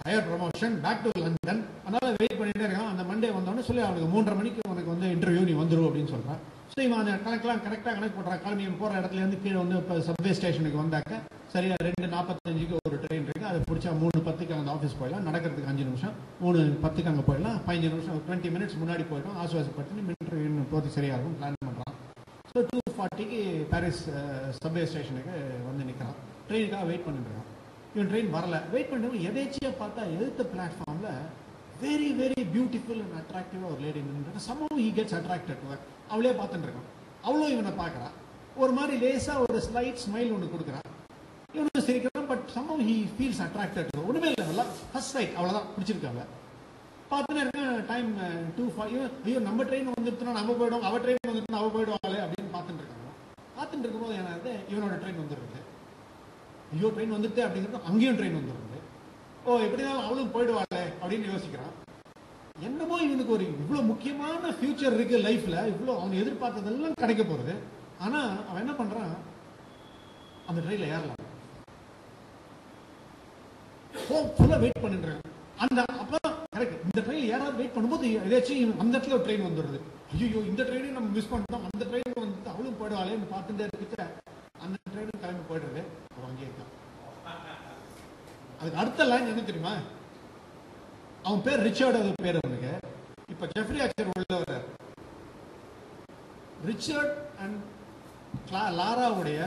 higher promotion back to London அதனால வெயிட் பண்ணிட்டே இருக்கான். அந்த மண்டே வந்தோடனே சொல்லி அவனுக்கு மூன்றரை மணிக்கு உனக்கு வந்து இன்டர்வியூ நீ வந்துடும் அப்படின்னு சொல்றான். ஸோ இவன் அந்த கணக்கெல்லாம் கரெக்டாக கணக்கு போடுறான் கிளம்பி போகிற இடத்துல இருந்து கீழே வந்து இப்போ சப்வே ஸ்டேஷனுக்கு வந்தாக்க சரியா ரெண்டு நாற்பத்தஞ்சுக்கு ஒரு ட்ரெயின் இருக்கு. அதை பிடிச்சா மூணு பத்துக்கு அந்த ஆஃபீஸ் போயிடலாம். நடக்கிறதுக்கு அஞ்சு நிமிஷம். மூணு பத்துக்கு அங்கே போயிடலாம். பதினஞ்சு நிமிஷம் டுவெண்ட்டி மினிட்ஸ் முன்னாடி போயிடும் ஆசுவாசப்பட்டு இன்டர்வியூ போகிறது சரியா இருக்கும். பிளான் பண்ணுறான் ஸோ டூ ஃபார்ட்டிக்கு பாரிஸ் சப்வே ஸ்டேஷனுக்கு வந்து நிற்கிறான் ட்ரெயினுக்காக வெயிட் பண்ணிட்டு இருக்கான். இவன் ட்ரெயின் வரல. வெயிட் பண்ணுறவங்க எதேச்சியாக பார்த்தா எதிர்த்த பிளாட்ஃபார்மில் வெரி வெரி பியூட்டிஃபுல் அண்ட் அட்ராக்டிவாக ஒரு லேடி நின்று சமம் ஹி கெட்ஸ் அட்ராக்டட் அவளே பார்த்துட்டு இருக்கான். அவளும் இவனை பார்க்குறான் ஒரு மாதிரி லேசாக ஒரு ஸ்லைட் ஸ்மைல் ஒன்று கொடுக்குறான் இவனும் சிரிக்கிறான் பட் சம்பவம் ஹி ஃபீல்ஸ் அட்ராக்டட் ஒன்றுமே இல்லை நல்லா ஃபர்ஸ்ட் ஸ்ட்ரைக் அவ்வளோதான் பிடிச்சிருக்காங்க. பார்த்துன்னு இருக்கேன் டைம் டூ uh, ஃபைவ் ஐயோ நம்ம ட்ரெயின் வந்துட்டுனா நம்ம போயிடும் அவ ட்ரெயின் வந்துட்டு அவ போயிடுவாளே அப்படின்னு பார்த்துட்டு இருக்காங்க. பார்த்துட்டு இருக்கும்போது என்னது இவனோட ட்ரெயின் வந்துருக்குது ஐயோ ட்ரெயின் வந்துட்டு அப்படிங்கிறது அங்கேயும் ட்ரெயின் வந்துருது. ஓ எப்படிதான் அவளும் போயிடுவாளே அப்படின்னு யோசிக்கிறான். என்னமோ இவனுக்கு ஒரு இவ்வளோ முக்கியமான ஃபியூச்சர் இருக்கு லைஃப்ல இவ்வளோ அவன் எதிர்பார்த்ததெல்லாம் கிடைக்க போறது ஆனா அவன் என்ன பண்றான்? அந்த ட்ரெயினில் ஏறலாம். ஃபுல்லாக வெயிட் பண்ணிடுறாங்க அந்த அப்பதான் கரெக்ட் இந்த ட்ரெயின் யாராவது வெயிட் பண்ணும்போது ஏதாச்சும் அந்த இடத்துல ஒரு ட்ரெயின் வந்துடுது. ஐயோ இந்த ட்ரெயினையும் நம்ம மிஸ் பண்ணிட்டோம். அந்த ட்ரெயின் வந்து அவளும் போயிடுவாளேன்னு பார்த்துட்டே இருக்கிட்ட அந்த ட்ரெயினும் கிளம்பி போயிடுறது. அவன் அங்கேயே இருக்கான். அதுக்கு அடுத்த லைன் என்ன தெரியுமா? அவன் பேர் ரிச்சர்டு அது பேர் அவனுக்கு. இப்ப ஜெஃப்ரி ஆச்சர் உள்ளவர். Richard and லாராவுடைய